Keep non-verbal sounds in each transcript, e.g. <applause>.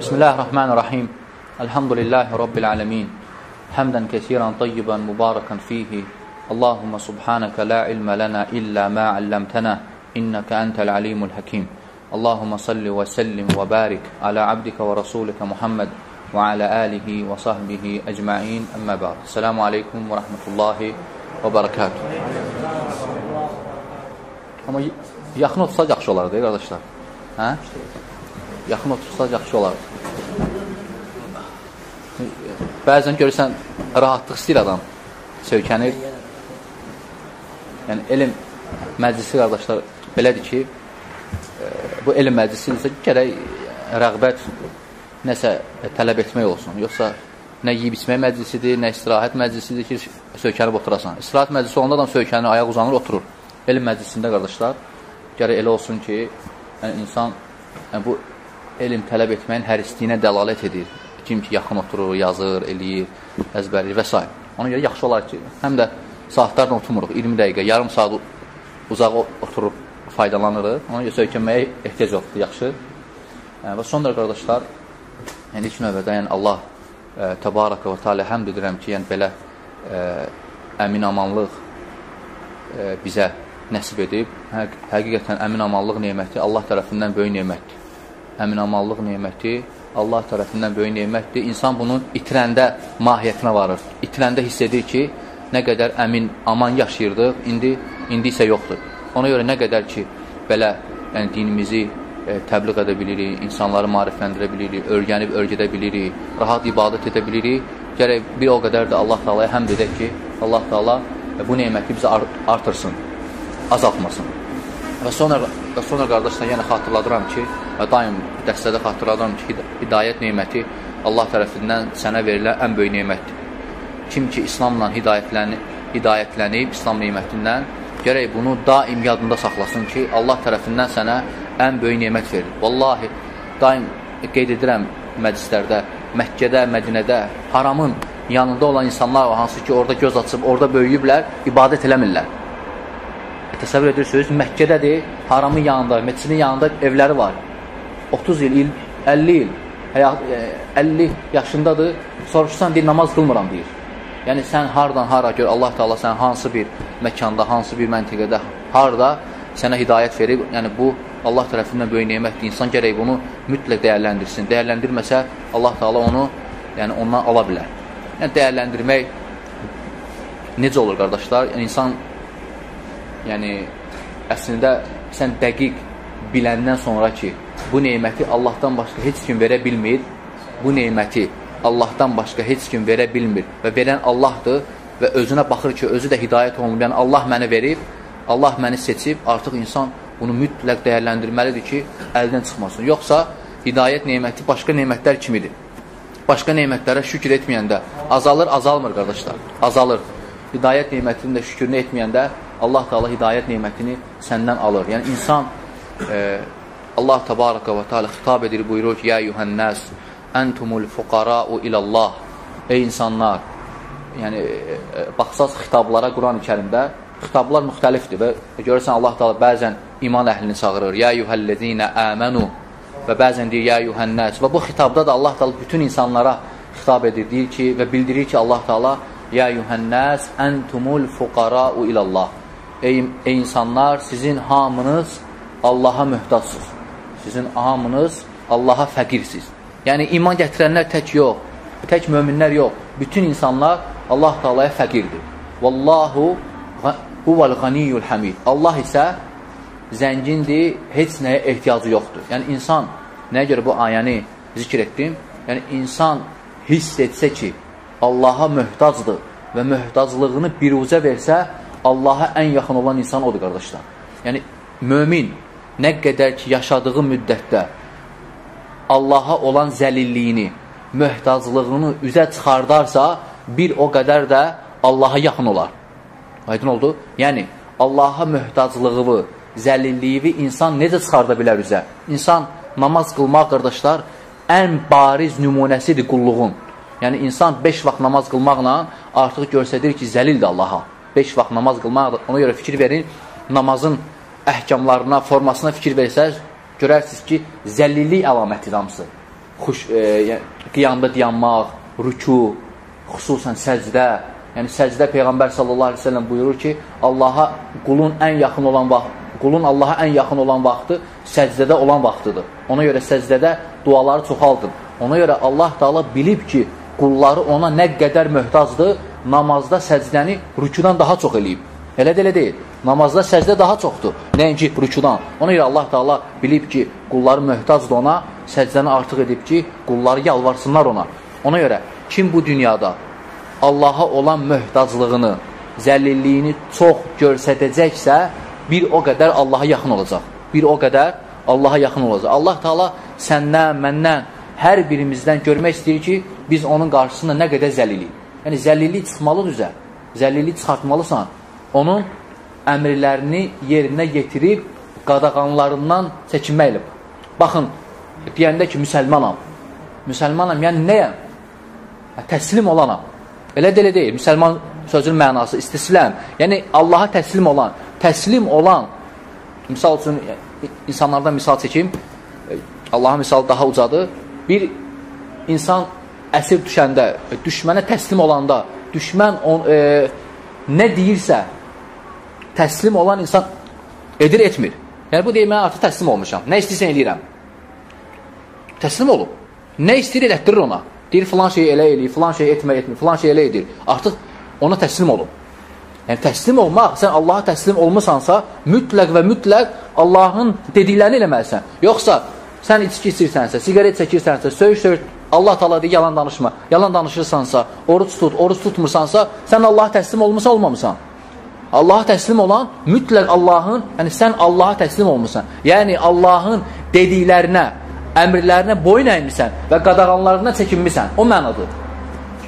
بسم الله الرحمن الرحيم الحمد لله رب العالمين حمدا كثيرا طيبا مباركا فيه اللهم سبحانك لا علم لنا إلا ما علمتنا إنك أنت العليم الحكيم اللهم صل وسلم وبارك على عبدك ورسولك محمد وعلى آله وصحبه أجمعين أما بعد السلام عليكم ورحمة الله وبركاته Amma yaxın otursaq yaxşı olardı, qardaşlar. Hə? Yaxın otursaq yaxşı olardı. Bəzən görürsən, rahatlıq istəyir adam, söykənir. Yəni, elm məclisi, qardaşlar, belədir ki, e, bu elm məclisi isə gərək rəğbət nəsə tələb etmək olsun. Yoxsa nə yiyib içmək məclisidir, nə istirahət məclisidir ki, söykənib oturasan. İstirahət məclisi olanda adam söykənir, ayaq uzanır, oturur. Elm məclisində, qardaşlar, gərək elə olsun ki, yəni, insan yəni, bu elm tələb etməyin hərisliyinə dəlalət edir. Kim ki, yaxın oturur, yazır, eləyir, əzbərləyir və s. Ona görə yaxşı olar ki, həm də saatlarla oturmuruq, 20 dəqiqə, yarım saat uzaq oturub faydalanırıq. Ona görə söykənməyə ehtiyac yoxdur, yaxşı. Və sonra qardaşlar, yəni, ilk növbədə yəni, Allah ə, təbarəkə və teala həmd edirəm ki, yəni, belə ə, əmin amanlıq ə, bizə nəsib edib. Həq həqiqətən əmin-amallıq neməti Allah tərəfindən böyük nemətdir. Əmin-amallıq neməti Allah tərəfindən böyük nemətdir. İnsan bunu itirəndə mahiyyətinə varır. İtirəndə hiss edir ki, nə qədər əmin, aman yaşayırdıq, indi indi isə yoxdur. Ona görə nə qədər ki, belə yəni, dinimizi e, təbliğ edə bilirik, insanları marifləndirə bilirik, örgənib örgədə bilirik, rahat ibadət edə bilirik, gərək bir o qədər də Allah Taalaya həmd edək ki, Allah Taala bu neməti bizə artırsın azaltmasın. Və sonra, və sonra qardaşlar, yəni xatırladıram ki, və daim dəstədə xatırladıram ki, hidayət neyməti Allah tərəfindən sənə verilən ən böyük neymətdir. Kim ki, İslamla hidayətlənib, hidayətlənib İslam neymətindən, gərək bunu daim yadında saxlasın ki, Allah tərəfindən sənə ən böyük neymət verir. Vallahi, daim qeyd edirəm məclislərdə, Məkkədə, Mədinədə, haramın yanında olan insanlar var, hansı ki, orada göz açıb, orada böyüyüblər, ibadət eləmirlər. Təsəvvür edirsiniz, Məkkədədir, haramın yanında, meçinin yanında evləri var. 30 il, il 50 il, həyat, 50 e, yaşındadır, soruşsan deyir, namaz qılmıram deyir. Yəni, sən hardan hara gör, Allah Teala sən hansı bir məkanda, hansı bir məntiqədə, harada sənə hidayət verib, yəni bu Allah tərəfindən böyük neymətdir. İnsan gərək bunu mütləq dəyərləndirsin. Dəyərləndirməsə, Allah Teala onu yəni ondan ala bilər. Yəni, dəyərləndirmək necə olur, qardaşlar? Yəni, insan yəni əslində sən dəqiq biləndən sonra ki, bu neyməti Allahdan başqa heç kim verə bilmir, bu neyməti Allahdan başqa heç kim verə bilmir və verən Allahdır və özünə baxır ki, özü də hidayət olunmayan Allah məni verib, Allah məni seçib, artıq insan bunu mütləq dəyərləndirməlidir ki, əldən çıxmasın. Yoxsa hidayət neyməti başqa neymətlər kimidir. Başqa neymətlərə şükür etməyəndə azalır, azalmır qardaşlar, azalır. Hidayət neymətini də şükürünü etməyəndə Allah Teala hidayət nemətini səndən alır. Yəni insan e, Allah təbaraka və teala xitab edir, buyurur ki: "Ya yuhannas, entumul fuqara'u ilallah." Ey insanlar, yəni e, e, baxsaz xitablara Quran-Kərimdə xitablar müxtəlifdir və görürsən Allah Teala bəzən iman əhlini çağırır. "Ya yuhallazina amanu" və bəzən deyir "Ya yuhannas" və bu xitabda da Allah Teala bütün insanlara xitab edir, deyir ki və bildirir ki Allah Teala "Ya yuhannas, entumul fuqara'u ilallah." Ey, ey insanlar, sizin hamınız Allaha möhtacsınız. Sizin hamınız Allaha fəqirsiz. Yəni, iman gətirənlər tək yox, tək möminlər yox. Bütün insanlar Allah Taalaya fəqirdir. Vallahu huval ganiyyul hamid. Allah isə zəngindir, heç nəyə ehtiyacı yoxdur. Yəni, insan, nəyə görə bu ayəni zikr etdim? Yəni, insan hiss etsə ki, Allaha möhtacdır və möhtaclığını biruzə versə, Allaha ən yaxın olan insan odur, qardaşlar. Yəni, mömin nə qədər ki, yaşadığı müddətdə Allaha olan zəlilliyini, möhtaclığını üzə çıxardarsa, bir o qədər də Allaha yaxın olar. Aydın oldu? Yəni, Allaha möhtaclığı, zəlilliyi insan necə çıxarda bilər üzə? İnsan namaz qılmaq, qardaşlar, ən bariz nümunəsidir qulluğun. Yəni, insan 5 vaxt namaz qılmaqla artıq görsədir ki, zəlildir Allaha. 5 vaxt namaz qılmaq, ona görə fikir verin, namazın əhkamlarına, formasına fikir versəz, görərsiniz ki, zəllillik əlamətidir hamısı. xuş, e, qiyamda dayanmaq, rüku, xüsusən səcdə, yəni səcdə Peyğəmbər sallallahu əleyhi və səlləm buyurur ki, Allaha qulun ən yaxın olan vaxt, qulun Allaha ən yaxın olan vaxtı səcdədə olan vaxtıdır. Ona görə səcdədə duaları çoxaldın. Ona görə Allah Taala bilib ki, qulları ona nə qədər möhtacdır, namazda səcdəni rükudan daha çox eləyib. Elə də elə deyil. Namazda səcdə daha çoxdur. Nəinki rükudan. Ona görə Allah Taala bilib ki, qulları möhtacdır ona, səcdəni artıq edib ki, qulları yalvarsınlar ona. Ona görə kim bu dünyada Allaha olan möhtaclığını, zəllilliyini çox görsədəcəksə, bir o qədər Allaha yaxın olacaq. Bir o qədər Allaha yaxın olacaq. Allah Taala səndən, məndən, hər birimizdən görmək istəyir ki, biz onun qarşısında nə qədər zəlilik. Yəni, zəlillik çıxmalıdır üzə. Zəlillik çıxartmalısan. Onun əmrlərini yerinə yetirib, qadağanlarından çəkinməklə. Baxın, deyəndə ki, müsəlmanam. Müsəlmanam, yəni nəyəm? Təslim olanam. Elə də elə deyil. Müsəlman sözünün mənası istisləm. Yəni, Allaha təslim olan, təslim olan, misal üçün, insanlardan misal çəkim, Allahın misalı daha ucadır. Bir insan əsir düşəndə, düşmənə təslim olanda, düşmən on, e, nə deyirsə, təslim olan insan edir, etmir. Yəni, bu deyil, mən artıq təslim olmuşam. Nə istəyirsən, eləyirəm. Təslim olub. Nə istəyir, elətdirir ona. Deyir, filan şeyi elə eləyir, filan şeyi etmə, etmir, filan şeyi elə edir. Artıq ona təslim olub. Yəni, təslim olmaq, sən Allaha təslim olmusansa, mütləq və mütləq Allahın dediklərini eləməlisən. Yoxsa, sən içki içirsənsə, sigaret çəkirsənsə, söyüş söyüş, Allah tala deyir, yalan danışma. Yalan danışırsansa, oruç tut, oruç tutmursansa, sən Allaha təslim olmusan, olmamısan. Allaha təslim olan mütləq Allahın, yəni sən Allaha təslim olmusan. Yəni Allahın dediklərinə, əmrlərinə boyun əymirsən və qadağanlarına çəkinmirsən. O mənadır.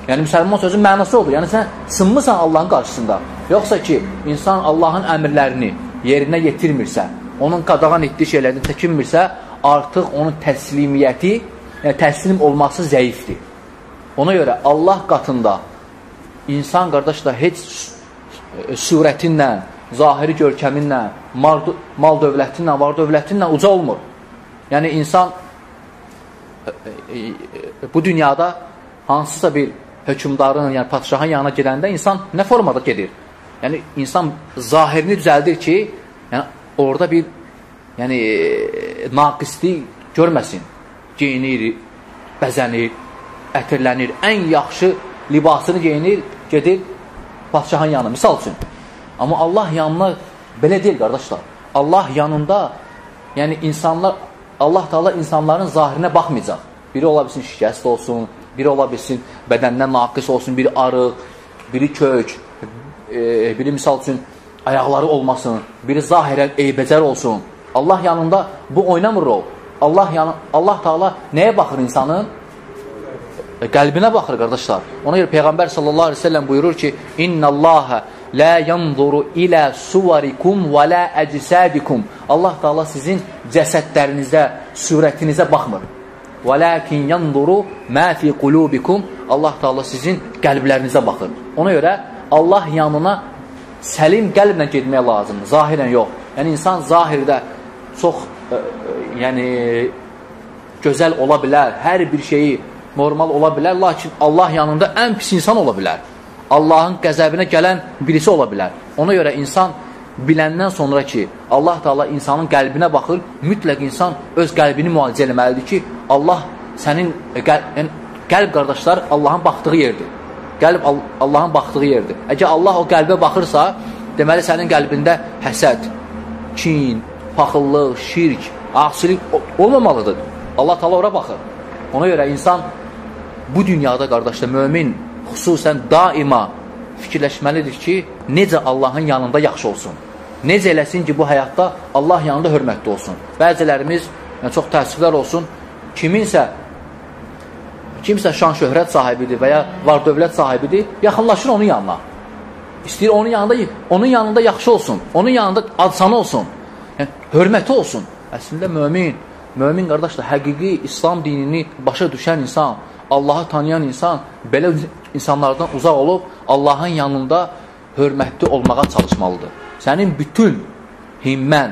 Yəni müsəlman sözün mənası odur. Yəni sən sınmısan Allahın qarşısında. Yoxsa ki, insan Allahın əmrlərini yerinə yetirmirsə, onun qadağan etdiyi şeylərdən çəkinmirsə, artıq onun təslimiyyəti, yəni təslim olması zəifdir. Ona görə Allah qatında insan qardaşlar heç surətinlə, zahiri görkəminlə, mal, mal dövlətinlə, var dövlətinlə uca olmur. Yəni insan bu dünyada hansısa bir hökümdarın, yəni padşahın yanına gedəndə insan nə formada gedir? Yəni insan zahirini düzəldir ki, yəni orada bir yəni naqislik görməsin. Geyinir, bəzənir, ətirlənir, ən yaxşı libasını geyinir, gedir padşahın yanına, misal üçün. Amma Allah yanına belə deyil, qardaşlar. Allah yanında, yəni insanlar, Allah Taala insanların zahirinə baxmayacaq. Biri ola bilsin şikəst olsun, biri ola bilsin bədəndən naqis olsun, biri arıq, biri kök, e, biri misal üçün ayaqları olmasın, biri zahirən eybəcər olsun. Allah yanında bu oynamır rol. Allah yanı Allah Taala nəyə baxır insanın? E, qəlbinə baxır qardaşlar. Ona görə Peyğəmbər sallallahu əleyhi və səlləm buyurur ki: "İnnallaha la yanzuru ila suvarikum və la əcsadikum." Allah Taala sizin cəsədlərinizə, surətinizə baxmır. "Velakin yanzuru ma fi qulubikum." Allah Taala sizin qəlblərinizə baxır. Ona görə Allah yanına səlim qəlblə getmək lazımdır, zahirən yox. Yəni insan zahirdə çox yəni gözəl ola bilər, hər bir şeyi normal ola bilər, lakin Allah yanında ən pis insan ola bilər. Allahın qəzəbinə gələn birisi ola bilər. Ona görə insan biləndən sonra ki, Allah Taala insanın qəlbinə baxır, mütləq insan öz qəlbini müalicə etməlidir ki, Allah sənin qəlb, yəni, qəlb qardaşlar Allahın baxdığı yerdir. Qəlb Allahın baxdığı yerdir. Əgər Allah o qəlbə baxırsa, deməli sənin qəlbində həsəd, kin, paxıllıq, şirk, asilik olmamalıdır. Allah Taala ora baxır. Ona görə insan bu dünyada qardaşlar mömin xüsusən daima fikirləşməlidir ki, necə Allahın yanında yaxşı olsun. Necə eləsin ki, bu həyatda Allah yanında hörmətli olsun. Bəzilərimiz, yəni çox təəssüflər olsun, kiminsə kimsə şan şöhrət sahibidir və ya var dövlət sahibidir, yaxınlaşır onun yanına. İstəyir onun yanında, onun yanında yaxşı olsun, onun yanında adsanı olsun, yəni, hörməti olsun. Əslində mömin, mömin qardaşlar, həqiqi İslam dinini başa düşən insan, Allahı tanıyan insan belə insanlardan uzaq olub Allahın yanında hörmətli olmağa çalışmalıdır. Sənin bütün himmən,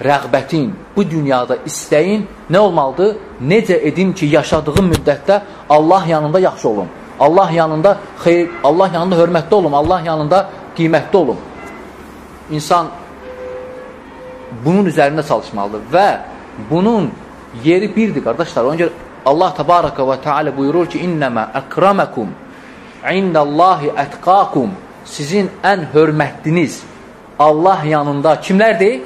rəğbətin, bu dünyada istəyin nə olmalıdır? Necə edim ki, yaşadığım müddətdə Allah yanında yaxşı olum. Allah yanında xeyr, Allah yanında hörmətli olum, Allah yanında qiymətli olum. İnsan bunun üzərində çalışmalıdır və bunun yeri birdir, qardaşlar. Ona görə Allah təbaraka və teala buyurur ki, İnnəmə əkraməkum indallahi ətqakum Sizin ən hörmətliniz Allah yanında kimlərdir?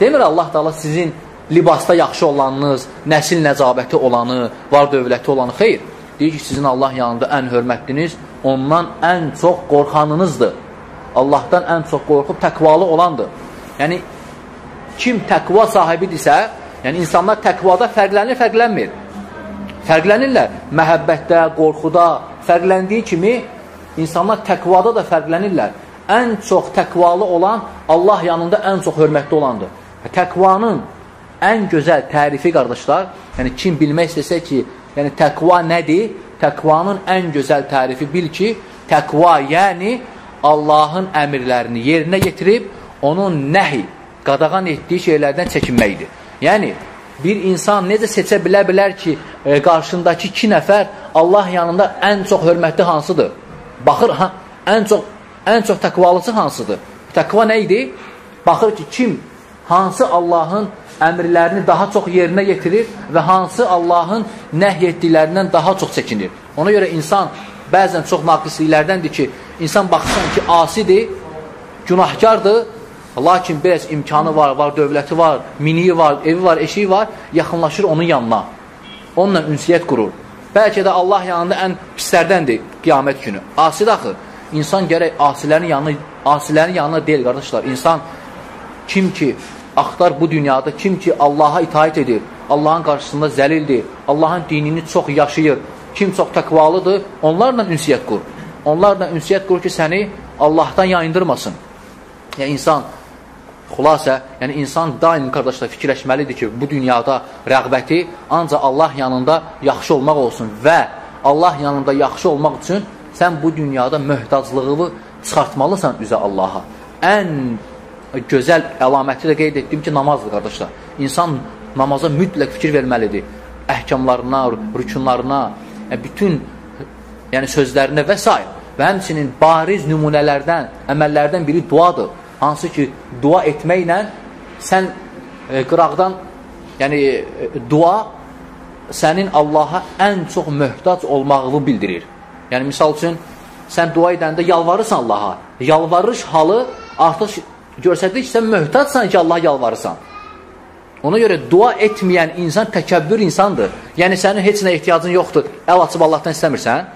Demir Allah da Allah sizin libasda yaxşı olanınız, nəsil nəcabəti olanı, var dövləti olanı. Xeyr, deyir ki, sizin Allah yanında ən hörmətliniz, ondan ən çox qorxanınızdır. Allahdan ən çox qorxub təqvalı olandır. Yəni, kim təqva sahibidirsə, yəni insanlar təqvada fərqlənir, fərqlənmir. Fərqlənirlər. Məhəbbətdə, qorxuda fərqləndiyi kimi insanlar təqvada da fərqlənirlər. Ən çox təqvalı olan Allah yanında ən çox hörmətli olandır. Təqvanın ən gözəl tərifi, qardaşlar, yəni kim bilmək istəsə ki, yəni təqva nədir? Təqvanın ən gözəl tərifi bil ki, təqva yəni Allahın əmirlərini yerinə yetirib, onun nəhi, qadağan etdiyi şeylərdən çəkinməkdir. Yəni, bir insan necə seçə bilə bilər ki, e, qarşındakı iki nəfər Allah yanında ən çox hörmətli hansıdır? Baxır, ha, ən çox, ən çox təqvalısı hansıdır? Təqva nə idi? Baxır ki, kim hansı Allahın əmrlərini daha çox yerinə yetirir və hansı Allahın nəhy etdiklərindən daha çox çəkinir. Ona görə insan bəzən çox naqisliklərdəndir ki, insan baxırsan ki, asidir, günahkardır, lakin biraz imkanı var, var dövləti var, miniyi var, evi var, eşiyi var, yaxınlaşır onun yanına. Onunla ünsiyyət qurur. Bəlkə də Allah yanında ən pislərdəndir qiyamət günü. Asidir axı. İnsan gərək asilərin yanına, asilərin yanına deyil, qardaşlar. İnsan kim ki axtar bu dünyada kim ki Allaha itaat edir, Allahın qarşısında zəlildir, Allahın dinini çox yaşayır, kim çox təqvalıdır, onlarla ünsiyyət qur. Onlarla ünsiyyət qur ki, səni Allahdan yayındırmasın. Yəni, insan, xülasə, yəni insan daim qardaşlar fikirləşməlidir ki, bu dünyada rəğbəti ancaq Allah yanında yaxşı olmaq olsun və Allah yanında yaxşı olmaq üçün sən bu dünyada möhtaclığını çıxartmalısan üzə Allaha. Ən gözəl əlaməti də qeyd etdim ki, namazdır, qardaşlar. İnsan namaza mütləq fikir verməlidir. Əhkamlarına, rükunlarına, e, bütün yəni sözlərinə və s. Və həmçinin bariz nümunələrdən, əməllərdən biri duadır. Hansı ki, dua etməklə sən e, qıraqdan, yəni e, dua sənin Allaha ən çox möhtac olmağını bildirir. Yəni, misal üçün, sən dua edəndə yalvarırsan Allaha. Yalvarış halı artıq göstərdir ki, sən möhtacsan ki, Allah yalvarırsan. Ona görə dua etməyən insan təkəbbür insandır. Yəni, sənin heç nə ehtiyacın yoxdur, əl açıb Allahdan istəmirsən.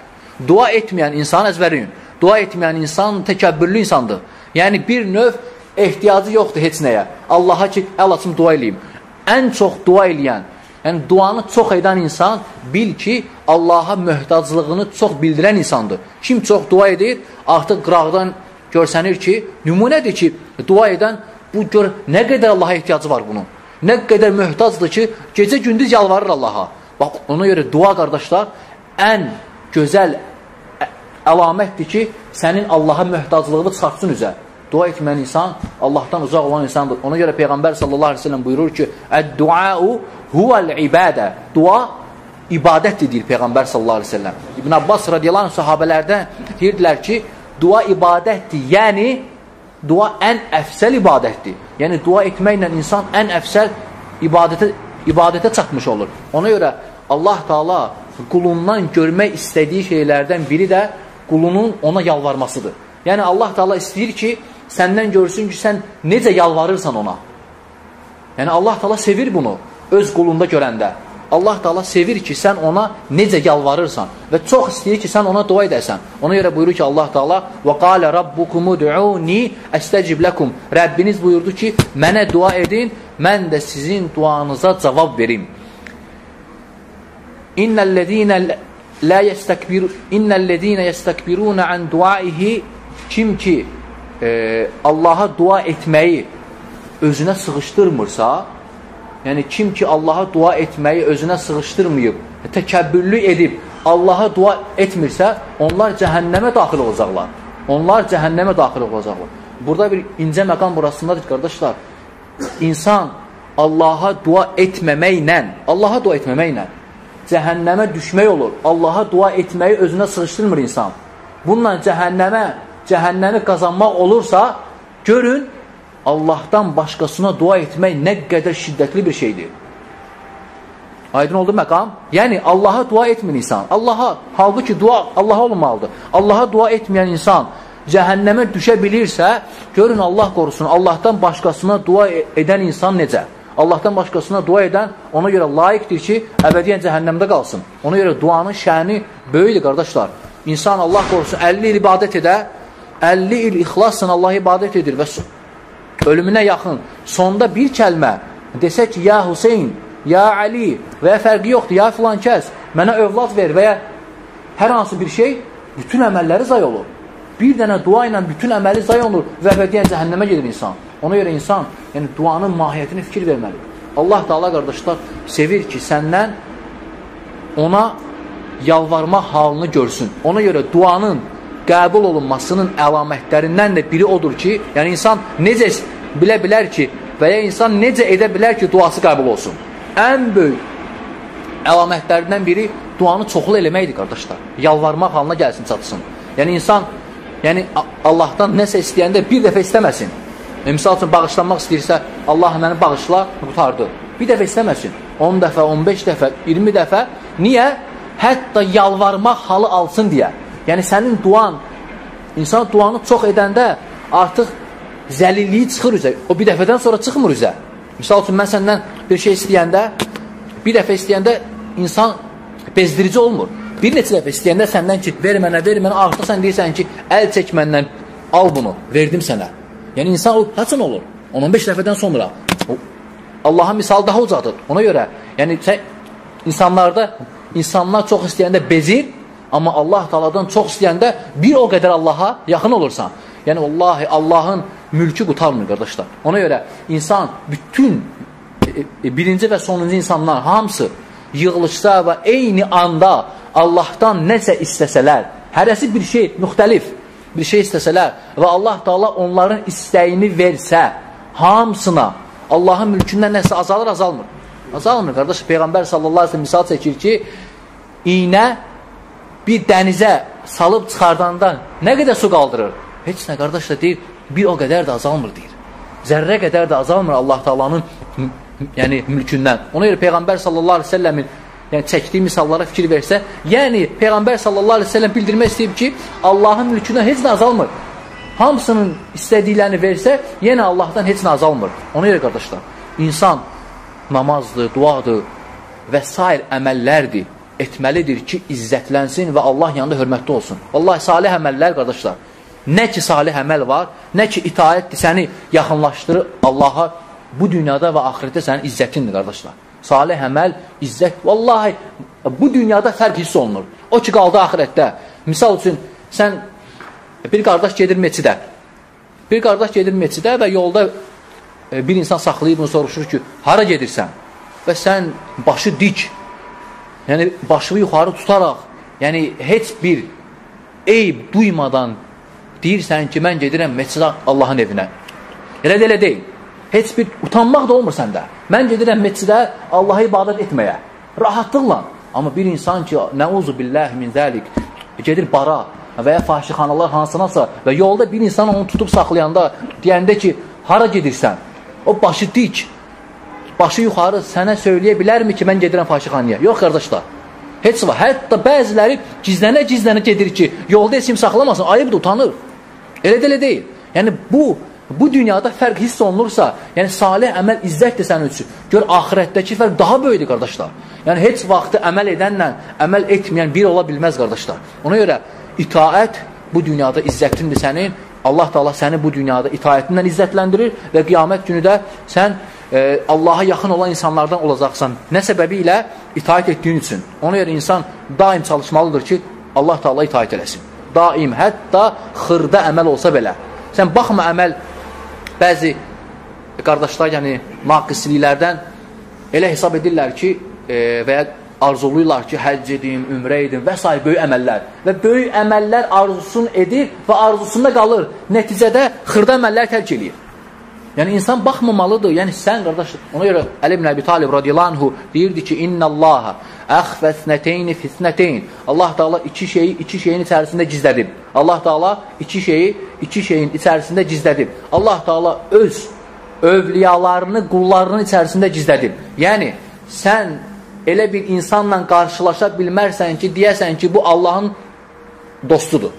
Dua etməyən insan əzvərin, dua etməyən insan təkəbbürlü insandır. Yəni, bir növ ehtiyacı yoxdur heç nəyə. Allaha ki, əl açım dua eləyim. Ən çox dua eləyən, yəni duanı çox edən insan bil ki, Allaha möhtaclığını çox bildirən insandır. Kim çox dua edir, artıq qıraqdan görsənir ki, nümunədir ki, dua edən bu gör nə qədər Allaha ehtiyacı var bunun. Nə qədər möhtacdır ki, gecə gündüz yalvarır Allaha. Bax, ona görə dua qardaşlar ən gözəl əlamətdir ki, sənin Allaha möhtaclığını çıxartsın üzə. Dua etməyən insan Allahdan uzaq olan insandır. Ona görə Peyğəmbər sallallahu əleyhi və səlləm buyurur ki, "Əd-duau huvel-ibadə." Dua ibadətdir deyir Peyğəmbər sallallahu əleyhi və səlləm. İbn Abbas radiyallahu anh sahabelərdən deyirdilər ki, dua ibadətdir. Yəni, dua ən əfsəl ibadətdir. Yəni, dua etməklə insan ən əfsəl ibadətə, ibadətə çatmış olur. Ona görə Allah Taala qulundan görmək istədiyi şeylərdən biri də qulunun ona yalvarmasıdır. Yəni, Allah Taala istəyir ki, səndən görsün ki, sən necə yalvarırsan ona. Yəni, Allah Taala sevir bunu öz qulunda görəndə. Allah Taala sevir ki, sən ona necə yalvarırsan və çox istəyir ki, sən ona dua edəsən. Ona görə buyurur ki, Allah Taala: "Və qala rabbukum ud'uni astecib lakum." Rəbbiniz buyurdu ki, mənə dua edin, mən də sizin duanıza cavab verim. İnnellezina la yestekbir innellezina yestekbiruna an duaihi kim ki e, Allaha dua etməyi özünə sığışdırmırsa, Yəni kim ki Allaha dua etməyi özünə sığışdırmayıb, təkəbbürlü edib Allaha dua etmirsə, onlar cəhənnəmə daxil olacaqlar. Onlar cəhənnəmə daxil olacaqlar. Burada bir incə məqam burasındadır qardaşlar. insan Allaha dua etməməklə, Allaha dua etməməklə cəhənnəmə düşmək olur. Allaha dua etməyi özünə sığışdırmır insan. Bununla cəhənnəmə, cəhənnəmi qazanmaq olursa, görün Allahdan başqasına dua etmək nə qədər şiddətli bir şeydir. Aydın oldu məqam? Yəni, Allaha dua etmir insan. Allaha, halbuki dua Allaha olmalıdır. Allaha dua etməyən insan cəhənnəmə düşə bilirsə, görün Allah qorusun, Allahdan başqasına dua e- edən insan necə? Allahdan başqasına dua edən ona görə layiqdir ki, əbədiyyən cəhənnəmdə qalsın. Ona görə duanın şəni böyükdür, qardaşlar. İnsan Allah qorusun 50 il ibadət edə, 50 il ixlasla Allah ibadət edir və ölümünə yaxın sonda bir kəlmə desə ki, ya Hüseyin, ya Ali və ya fərqi yoxdur, ya filan kəs, mənə övlad ver və ya hər hansı bir şey, bütün əməlləri zay olur. Bir dənə dua ilə bütün əməli zay olur və əbədiyyən cəhənnəmə gedir insan. Ona görə insan, yəni duanın mahiyyətinə fikir verməlidir. Allah da Allah qardaşlar sevir ki, səndən ona yalvarma halını görsün. Ona görə duanın qəbul olunmasının əlamətlərindən də biri odur ki, yəni insan necə bilə bilər ki, və ya insan necə edə bilər ki, duası qəbul olsun. Ən böyük əlamətlərindən biri duanı çoxlu eləməkdir, qardaşlar. Yalvarmaq halına gəlsin, çatsın. Yəni insan yəni Allahdan nəsə istəyəndə bir dəfə istəməsin. Misal üçün, bağışlanmaq istəyirsə, Allah məni bağışla, qutardı. Bir dəfə istəməsin. 10 dəfə, 15 dəfə, 20 dəfə. Niyə? Hətta yalvarmaq halı alsın deyə. Yəni, sənin duan, insan duanı çox edəndə artıq zəlilliyi çıxır üzə. O bir dəfədən sonra çıxmır üzə. Misal üçün, mən səndən bir şey istəyəndə, bir dəfə istəyəndə insan bezdirici olmur. Bir neçə dəfə istəyəndə səndən ki, ver mənə, ver mənə, artıq sən deyirsən ki, əl çək məndən, al bunu, verdim sənə. Yəni insan o haçın olur? 15 dəfədən sonra. Allahın misalı daha ucadır. Ona görə, yəni sən insanlarda insanlar çox istəyəndə bezir, amma Allah Taala'dan çox istəyəndə bir o qədər Allaha yaxın olursan. Yəni vallahi Allahın mülkü qutarmır qardaşlar. Ona görə insan bütün e, e, birinci və sonuncu insanlar hamısı yığılışsa və eyni anda Allahdan nəsə istəsələr, hərəsi bir şey müxtəlif bir şey istəsələr və Allah Taala onların istəyini versə, hamısına Allahın mülkündən nəsə azalır, azalmır. Azalmır, qardaş. Peyğəmbər sallallahu əleyhi və səlləm misal çəkir ki, iynə bir dənizə salıb çıxardanda nə qədər su qaldırır? Heç nə, qardaş da deyir, bir o qədər də azalmır deyir. Zərrə qədər də azalmır Allah Taala'nın yəni mülkündən. Ona görə Peyğəmbər sallallahu əleyhi və səlləmin yəni çəkdiyi misallara fikir versə, yəni Peyğəmbər sallallahu əleyhi və səlləm bildirmək istəyib ki, Allahın mülkündən heç nə azalmır. Hamısının istədiklərini versə, yenə Allahdan heç nə azalmır. Ona görə qardaşlar, insan namazdır, duadır və s. əməllərdir, etməlidir ki, izzətlənsin və Allah yanında hörmətli olsun. Vallahi salih əməllər qardaşlar, nə ki salih əməl var, nə ki itaətdir, səni yaxınlaşdırır Allaha bu dünyada və axirətdə sənin izzətindir qardaşlar salih əməl, izzət. Vallahi, bu dünyada fərq hiss olunur. O ki, qaldı axirətdə. Misal üçün, sən bir qardaş gedir meçidə. Bir qardaş gedir meçidə və yolda e, bir insan saxlayıb bunu soruşur ki, hara gedirsən? Və sən başı dik, yəni başını yuxarı tutaraq, yəni heç bir eyb duymadan deyirsən ki, mən gedirəm meçidə Allahın evinə. Elə də elə deyil. Heç bir utanmaq da olmur səndə. Mən gedirəm meçidə Allaha ibadət etməyə. Rahatlıqla. Amma bir insan ki, nəuzu billahi min zəlik, gedir bara və ya fahişixanalar hansınasa və yolda bir insan onu tutub saxlayanda, deyəndə ki, hara gedirsən? O başı dik, başı yuxarı sənə söyləyə bilərmi ki, mən gedirəm fahişixanaya? Yox, qardaşlar. Heç var. Hətta bəziləri gizlənə-gizlənə gedir ki, yolda heç kim saxlamasın, ayıbdır, utanır. Elə də elə deyil. Yəni, bu bu dünyada fərq hiss olunursa, yəni salih əməl izzətdir sənin üçün. Gör, axirətdəki fərq daha böyükdür, qardaşlar. Yəni, heç vaxtı əməl edənlə əməl etməyən bir ola bilməz, qardaşlar. Ona görə itaət bu dünyada izzətindir sənin. Allah da Allah səni bu dünyada itaətindən izzətləndirir və qiyamət günü də sən e, Allaha yaxın olan insanlardan olacaqsan. Nə səbəbi ilə itaət etdiyin üçün. Ona görə insan daim çalışmalıdır ki, Allah da Allah itaət eləsin. Daim, hətta xırda əməl olsa belə. Sən baxma əməl bəzi qardaşlar, yəni naqisliklərdən elə hesab edirlər ki, e, və ya arzuluyurlar ki, həcc edin, ümrə edin və s. böyük əməllər. Və böyük əməllər arzusunu edir və arzusunda qalır. Nəticədə xırda əməllər tərk edir. Yəni insan baxmamalıdır. Yəni sən qardaş, ona görə Əli ibn Əbi Talib radiyallahu anhu deyirdi ki, "İnnallaha əxfəsnəteyni fisnəteyn." Allah Taala iki şeyi iki şeyin içərisində gizlədib. Allah Taala iki şeyi iki şeyin içərisində gizlədib. Allah Taala öz övliyalarını qullarının içərisində gizlədib. Yəni sən elə bir insanla qarşılaşa bilmərsən ki, deyəsən ki, bu Allahın dostudur.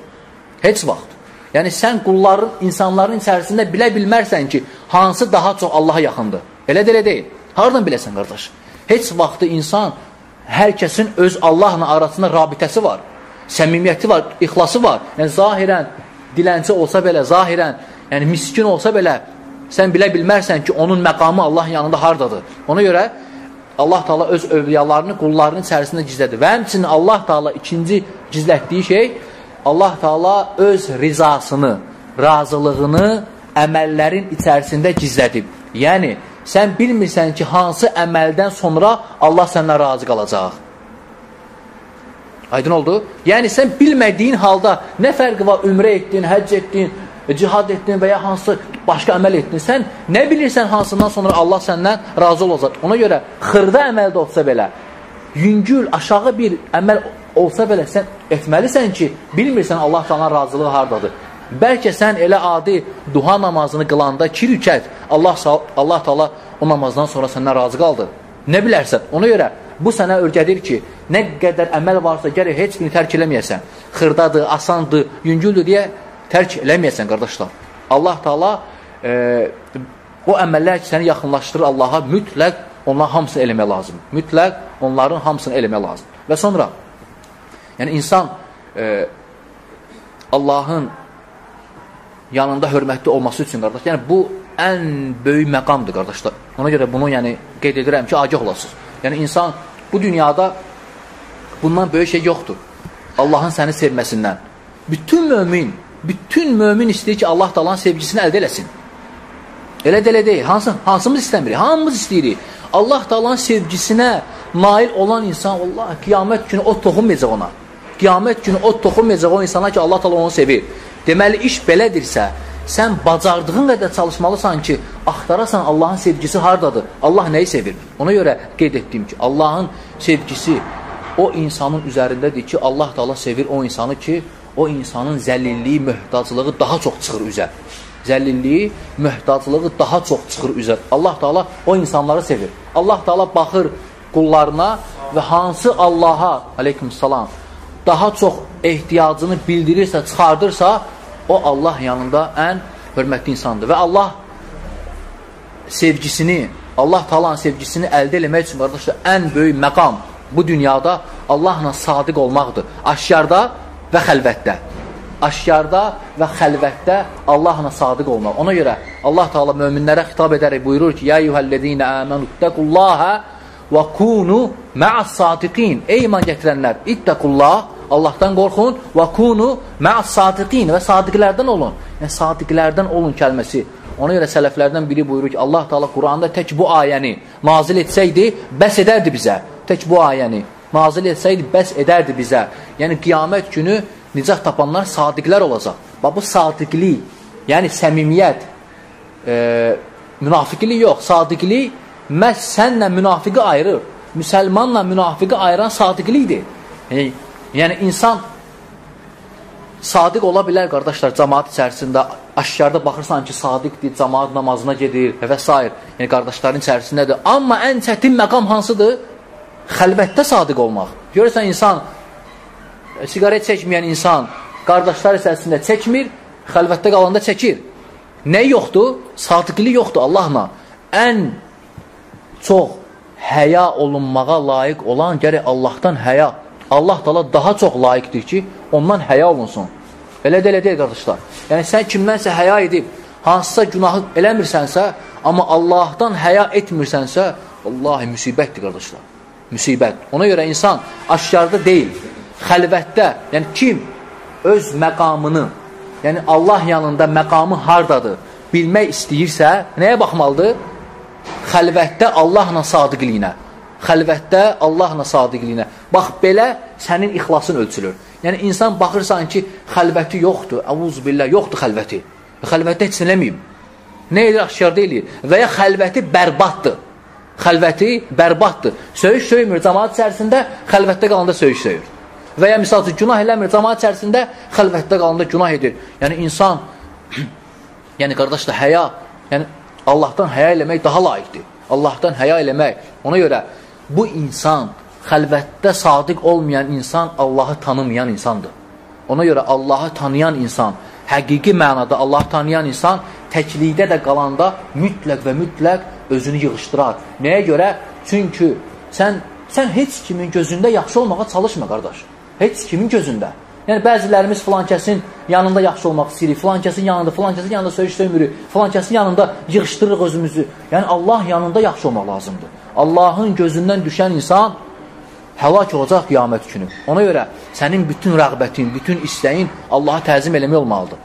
Heç vaxt. Yəni sən qulların, insanların içərisində bilə bilmərsən ki, hansı daha çox Allaha yaxındır. Elə də elə deyil. Hardan biləsən, qardaş? Heç vaxtı insan, hər kəsin öz Allahla arasında rabitəsi var, səmimiyyəti var, ixlası var. Yəni zahirən dilənçi olsa belə, zahirən, yəni miskin olsa belə, sən bilə bilmərsən ki, onun məqamı Allah yanında hardadır. Ona görə Allah Taala öz övliyalarını qullarının içərisində gizlədir. Və həmçinin Allah Taala ikinci gizlətdiyi şey Allah Taala öz rizasını, razılığını əməllərin içərisində gizlədib. Yəni, sən bilmirsən ki, hansı əməldən sonra Allah səndən razı qalacaq. Aydın oldu? Yəni, sən bilmədiyin halda nə fərqi var ümrə etdin, həcc etdin, cihad etdin və ya hansı başqa əməl etdin. Sən nə bilirsən hansından sonra Allah səndən razı olacaq. Ona görə xırda əməldə olsa belə, yüngül, aşağı bir əməl olsa belə sən etməlisən ki, bilmirsən Allah sana razılığı hardadır. Bəlkə sən elə adi duha namazını qılanda iki rükət Allah, Allah Taala o namazdan sonra səndən razı qaldı. Nə bilərsən? Ona görə bu sənə öyrədir ki, nə qədər əməl varsa gərək heç birini tərk eləməyəsən. Xırdadır, asandır, yüngüldür deyə tərk eləməyəsən qardaşlar. Allah Taala e, o əməllər ki, səni yaxınlaşdırır Allaha mütləq onlar hamısını eləmək lazım. Mütləq onların hamısını eləmək lazım. Və sonra Yəni, insan e, Allahın yanında hörmətli olması üçün, qardaş, yəni bu ən böyük məqamdır, qardaşlar. Ona görə bunu yəni, qeyd edirəm ki, agah olasınız. Yəni, insan bu dünyada bundan böyük şey yoxdur. Allahın səni sevməsindən. Bütün mömin, bütün mömin istəyir ki, Allah dalan sevgisini əldə eləsin. Elə də elə deyil. Hansı, hansımız istəmirik? Hamımız istəyirik. Allah dalan sevgisinə nail olan insan, Allah, qiyamət günü o toxunmayacaq ona qiyamət günü o toxunmayacaq o insana ki, Allah tala onu sevir. Deməli, iş belədirsə, sən bacardığın qədər çalışmalısan ki, axtarasan Allahın sevgisi hardadır, Allah nəyi sevir? Ona görə qeyd etdiyim ki, Allahın sevgisi o insanın üzərindədir ki, Allah da sevir o insanı ki, o insanın zəllilliyi, möhtacılığı daha çox çıxır üzər. Zəllilliyi, möhtacılığı daha çox çıxır üzər. Allah da o insanları sevir. Allah da baxır qullarına və hansı Allaha, aleyküm salam, daha çox ehtiyacını bildirirsə, çıxardırsa, o Allah yanında ən hörmətli insandır. Və Allah sevgisini, Allah talan sevgisini əldə eləmək üçün, qardaşlar, ən böyük məqam bu dünyada Allahla sadiq olmaqdır. Aşkarda və xəlvətdə. Aşkarda və xəlvətdə Allahla sadiq olmaq. Ona görə Allah Taala möminlərə xitab edərək buyurur ki: "Ya eyyuhellezine amenu ittaqullaha və kunu ma'as sadiqin." Ey iman gətirənlər, ittaqullah Allahdan qorxun və kunu mə'as sadiqin və sadiqlərdən olun. Yəni sadiqlərdən olun kəlməsi. Ona görə sələflərdən biri buyurur ki, Allah Taala Quranda tək bu ayəni nazil etsəydi, bəs edərdi bizə. Tək bu ayəni nazil etsəydi, bəs edərdi bizə. Yəni qiyamət günü nicat tapanlar sadiqlər olacaq. Bax bu sadiqlik, yəni səmimiyyət, e, münafiqlik yox, sadiqlik məhz sənlə münafiqi ayırır. Müsəlmanla münafiqi ayıran sadiqlikdir. Yəni Yəni, insan sadiq ola bilər, qardaşlar, cəmaat içərisində, aşkarda baxırsan ki, sadiqdir, cəmaat namazına gedir və s. Yəni, qardaşların içərisindədir. Amma ən çətin məqam hansıdır? Xəlvətdə sadiq olmaq. Görürsən, insan, e, sigaret çəkməyən insan qardaşlar içərisində çəkmir, xəlvətdə qalanda çəkir. Nə yoxdur? Sadiqlik yoxdur Allahla. Ən çox həya olunmağa layiq olan gərək Allahdan həya Allah dala daha çox layiqdir ki, ondan həya olunsun. Elə də elə deyil, qardaşlar. Yəni, sən kimdənsə həya edib, hansısa günahı eləmirsənsə, amma Allahdan həya etmirsənsə, Allahi müsibətdir, qardaşlar. Müsibət. Ona görə insan aşkarda deyil, xəlvətdə, yəni kim öz məqamını, yəni Allah yanında məqamı hardadır, bilmək istəyirsə, nəyə baxmalıdır? Xəlvətdə Allahla sadiqliyinə xəlvətdə Allahla sadiqliyinə. Bax, belə sənin ixlasın ölçülür. Yəni, insan baxırsan ki, xəlvəti yoxdur, əvuz billah, yoxdur xəlvəti. Xəlvətdə heç eləməyib. Nə edir? Aşkarda eləyir. Və ya xəlvəti bərbaddır. Xəlvəti bərbaddır. Söyüş söymür cəmaat içərisində, xəlvətdə qalanda söyüş söyür. Və ya misal üçün, günah eləmir cəmaat içərisində, xəlvətdə qalanda günah edir. Yəni, insan, <clears throat> yəni qardaşlar, həya, yəni Allahdan həya eləmək daha layiqdir. Allahdan həya eləmək. Ona görə bu insan, xəlvətdə sadiq olmayan insan Allahı tanımayan insandır. Ona görə Allahı tanıyan insan, həqiqi mənada Allahı tanıyan insan təklikdə də qalanda mütləq və mütləq özünü yığışdırar. Nəyə görə? Çünki sən sən heç kimin gözündə yaxşı olmağa çalışma, qardaş. Heç kimin gözündə. Yəni, bəzilərimiz filan kəsin yanında yaxşı olmaq istəyirik, filan kəsin yanında, filan kəsin yanında söyüş söymürük, filan kəsin yanında yığışdırırıq özümüzü. Yəni, Allah yanında yaxşı olmaq lazımdır. Allahın gözündən düşən insan həlak olacaq qiyamət günü. Ona görə sənin bütün rəğbətin, bütün istəyin Allaha təzim eləmək olmalıdır.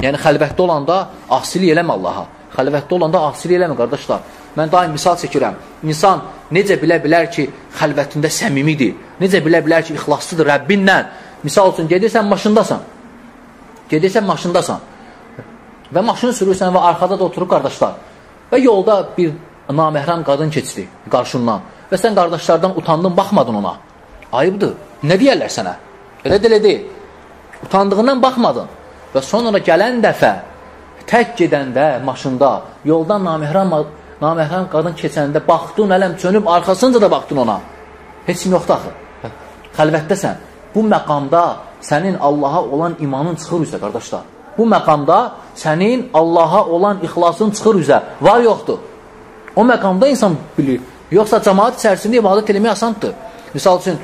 Yəni, xəlvətdə olanda asili eləmə Allaha. Xəlvətdə olanda asili eləmə, qardaşlar. Mən daim misal çəkirəm. İnsan necə bilə bilər ki, xəlvətində səmimidir? Necə bilə bilər ki, ixlaslıdır Rəbbinlə? Misal üçün, gedirsən maşındasan. Gedirsən maşındasan. Və maşını sürürsən və arxada da oturub qardaşlar. Və yolda bir naməhrəm qadın keçdi qarşından. Və sən qardaşlardan utandın, baxmadın ona. Ayıbdır. Nə deyərlər sənə? Elə də elə deyil. Utandığından baxmadın. Və sonra gələn dəfə tək gedəndə, maşında, yoldan naməhrəm, naməhrəm qadın keçəndə baxdın, ələm çönüb, arxasınca da baxdın ona. Heç kim yoxdur axı. Xəlvətdəsən. Bu məqamda sənin Allaha olan imanın çıxır üzə, qardaşlar. Bu məqamda sənin Allaha olan ixlasın çıxır üzə. Var, yoxdur. O məqamda insan bilir. Yoxsa cəmaat içərisində ibadət eləmək asandır. Misal üçün,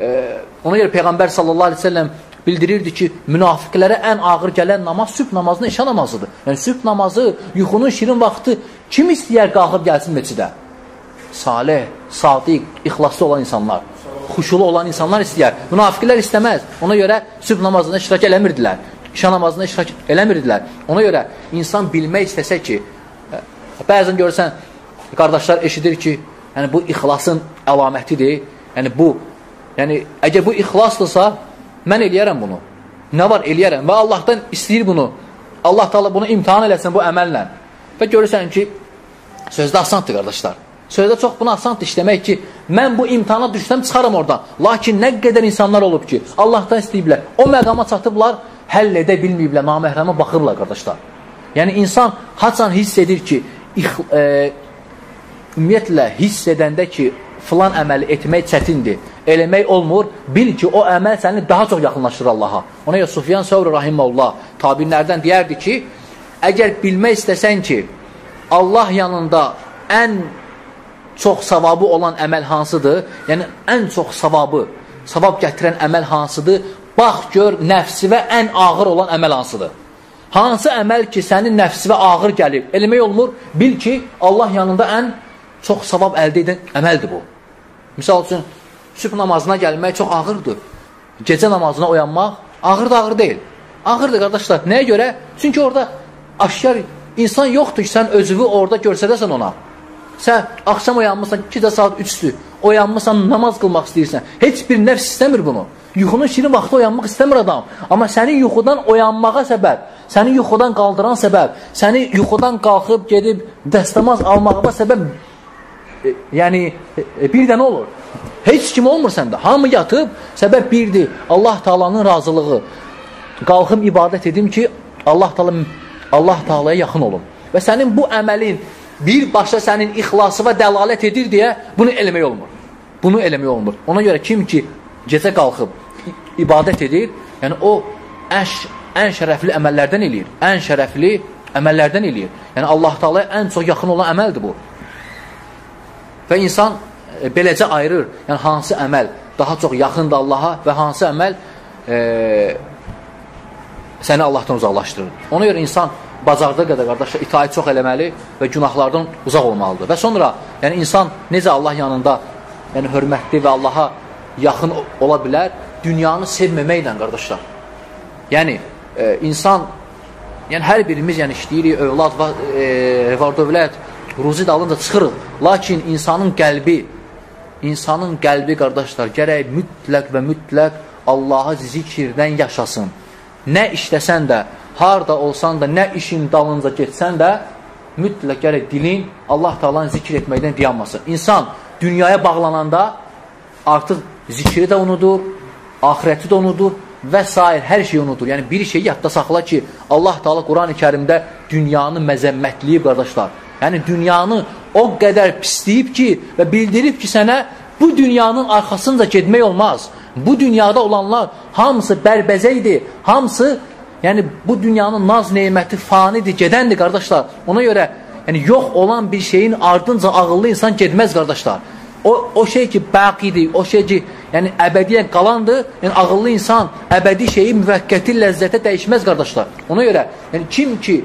e, ona görə Peyğəmbər sallallahu aleyhi ve sellem bildirirdi ki, münafiqlərə ən ağır gələn namaz sübh namazının işə namazıdır. Yəni, sübh namazı, yuxunun şirin vaxtı kim istəyər qalxıb gəlsin meçidə? Salih, sadiq, ixlaslı olan insanlar, xuşulu olan insanlar istəyər. Münafiqlər istəməz. Ona görə sübh namazına iştirak eləmirdilər. İşə namazına iştirak eləmirdilər. Ona görə insan bilmək istəsə ki, bəzən görürsən, qardaşlar eşidir ki, yəni bu ixlasın əlamətidir. Yəni bu, yəni əgər bu ixlasdırsa, mən eləyərəm bunu. Nə var, eləyərəm. Və Allahdan istəyir bunu. Allah da bunu imtihan eləsin bu əməllə. Və görürsən ki, sözdə asandır, qardaşlar. Sözdə çox bunu asandır işləmək ki, mən bu imtihana düşsəm, çıxaram oradan. Lakin nə qədər insanlar olub ki, Allahdan istəyiblər, o məqama çatıblar, həll edə bilməyiblər, naməhrəmə baxırlar, qardaşlar. Yəni, insan haçan hiss edir ki, ix, e, ümumiyyətlə, hiss edəndə ki, filan əməli etmək çətindir, eləmək olmur, bil ki, o əməl səni daha çox yaxınlaşdırır Allaha. Ona görə Sufyan Səvri Rahiməllah tabinlərdən deyərdi ki, əgər bilmək istəsən ki, Allah yanında ən çox savabı olan əməl hansıdır? Yəni, ən çox savabı, savab gətirən əməl hansıdır? Bax, gör, nəfsi və ən ağır olan əməl hansıdır? Hansı əməl ki, sənin nəfsi və ağır gəlib, eləmək olmur, bil ki, Allah yanında ən çox savab əldə edən əməldir bu. Misal üçün, sübh namazına gəlmək çox ağırdır. Gecə namazına oyanmaq ağır da ağır deyil. Ağırdır, qardaşlar. Nəyə görə? Çünki orada aşkar insan yoxdur ki, sən özünü orada görsədəsən ona. Sən axşam oyanmısan, 2 saat 3-dür. Oyanmısan, namaz qılmaq istəyirsən. Heç bir nəfs istəmir bunu. Yuxunun şirin vaxtı oyanmaq istəmir adam. Amma sənin yuxudan oyanmağa səbəb, səni yuxudan qaldıran səbəb, səni yuxudan qalxıb gedib dəstəmaz almağına səbəb e, yəni e, bir dənə olur. Heç kim olmur səndə. Hamı yatıb, səbəb birdir. Allah Taala'nın razılığı. Qalxım ibadət edim ki, Allah Taala Allah Taala'ya yaxın olum. Və sənin bu əməlin birbaşa sənin ixlasına dəlalət edir deyə bunu eləmək olmur. Bunu eləmək olmur. Ona görə kim ki gecə qalxıb ibadət edir, yəni o ən, ən şərəfli əməllərdən eləyir. Ən şərəfli əməllərdən eləyir. Yəni Allah Taala'ya ən çox yaxın olan əməldir bu. Və insan e, beləcə ayırır. Yəni hansı əməl daha çox yaxındır Allaha və hansı əməl e, səni Allahdan uzaqlaşdırır. Ona görə insan bacardığı qədər qardaşlar itaət çox eləməli və günahlardan uzaq olmalıdır. Və sonra yəni insan necə Allah yanında yəni hörmətli və Allaha yaxın ola bilər? Dünyanı sevməməklə qardaşlar. Yəni e, insan yəni hər birimiz yəni işləyirik, övlad və e, var dövlət, ruzi dalınca çıxırıq. Lakin insanın qəlbi insanın qəlbi qardaşlar gərək mütləq və mütləq Allahı zikirdən yaşasın. Nə işləsən də harda olsan da, nə işin dalınca getsən də, mütləq gərək dilin Allah Taala'nı zikr etməkdən dayanmasın. İnsan dünyaya bağlananda artıq zikri də unudur, axirəti də unudur və s. hər şeyi unudur. Yəni bir şeyi yadda saxla ki, Allah Taala Qurani Kərimdə dünyanı məzəmmətləyib qardaşlar. Yəni dünyanı o qədər pisləyib ki və bildirib ki, sənə bu dünyanın arxasınca getmək olmaz. Bu dünyada olanlar hamısı bərbəzə idi, hamısı Yəni bu dünyanın naz neməti fanidir, gedəndir qardaşlar. Ona görə yəni yox olan bir şeyin ardınca ağıllı insan getməz qardaşlar. O o şey ki baqidir, o şey ki yəni əbədiyyən qalandır. Yəni ağıllı insan əbədi şeyi müvəqqəti ləzzətə dəyişməz qardaşlar. Ona görə yəni kim ki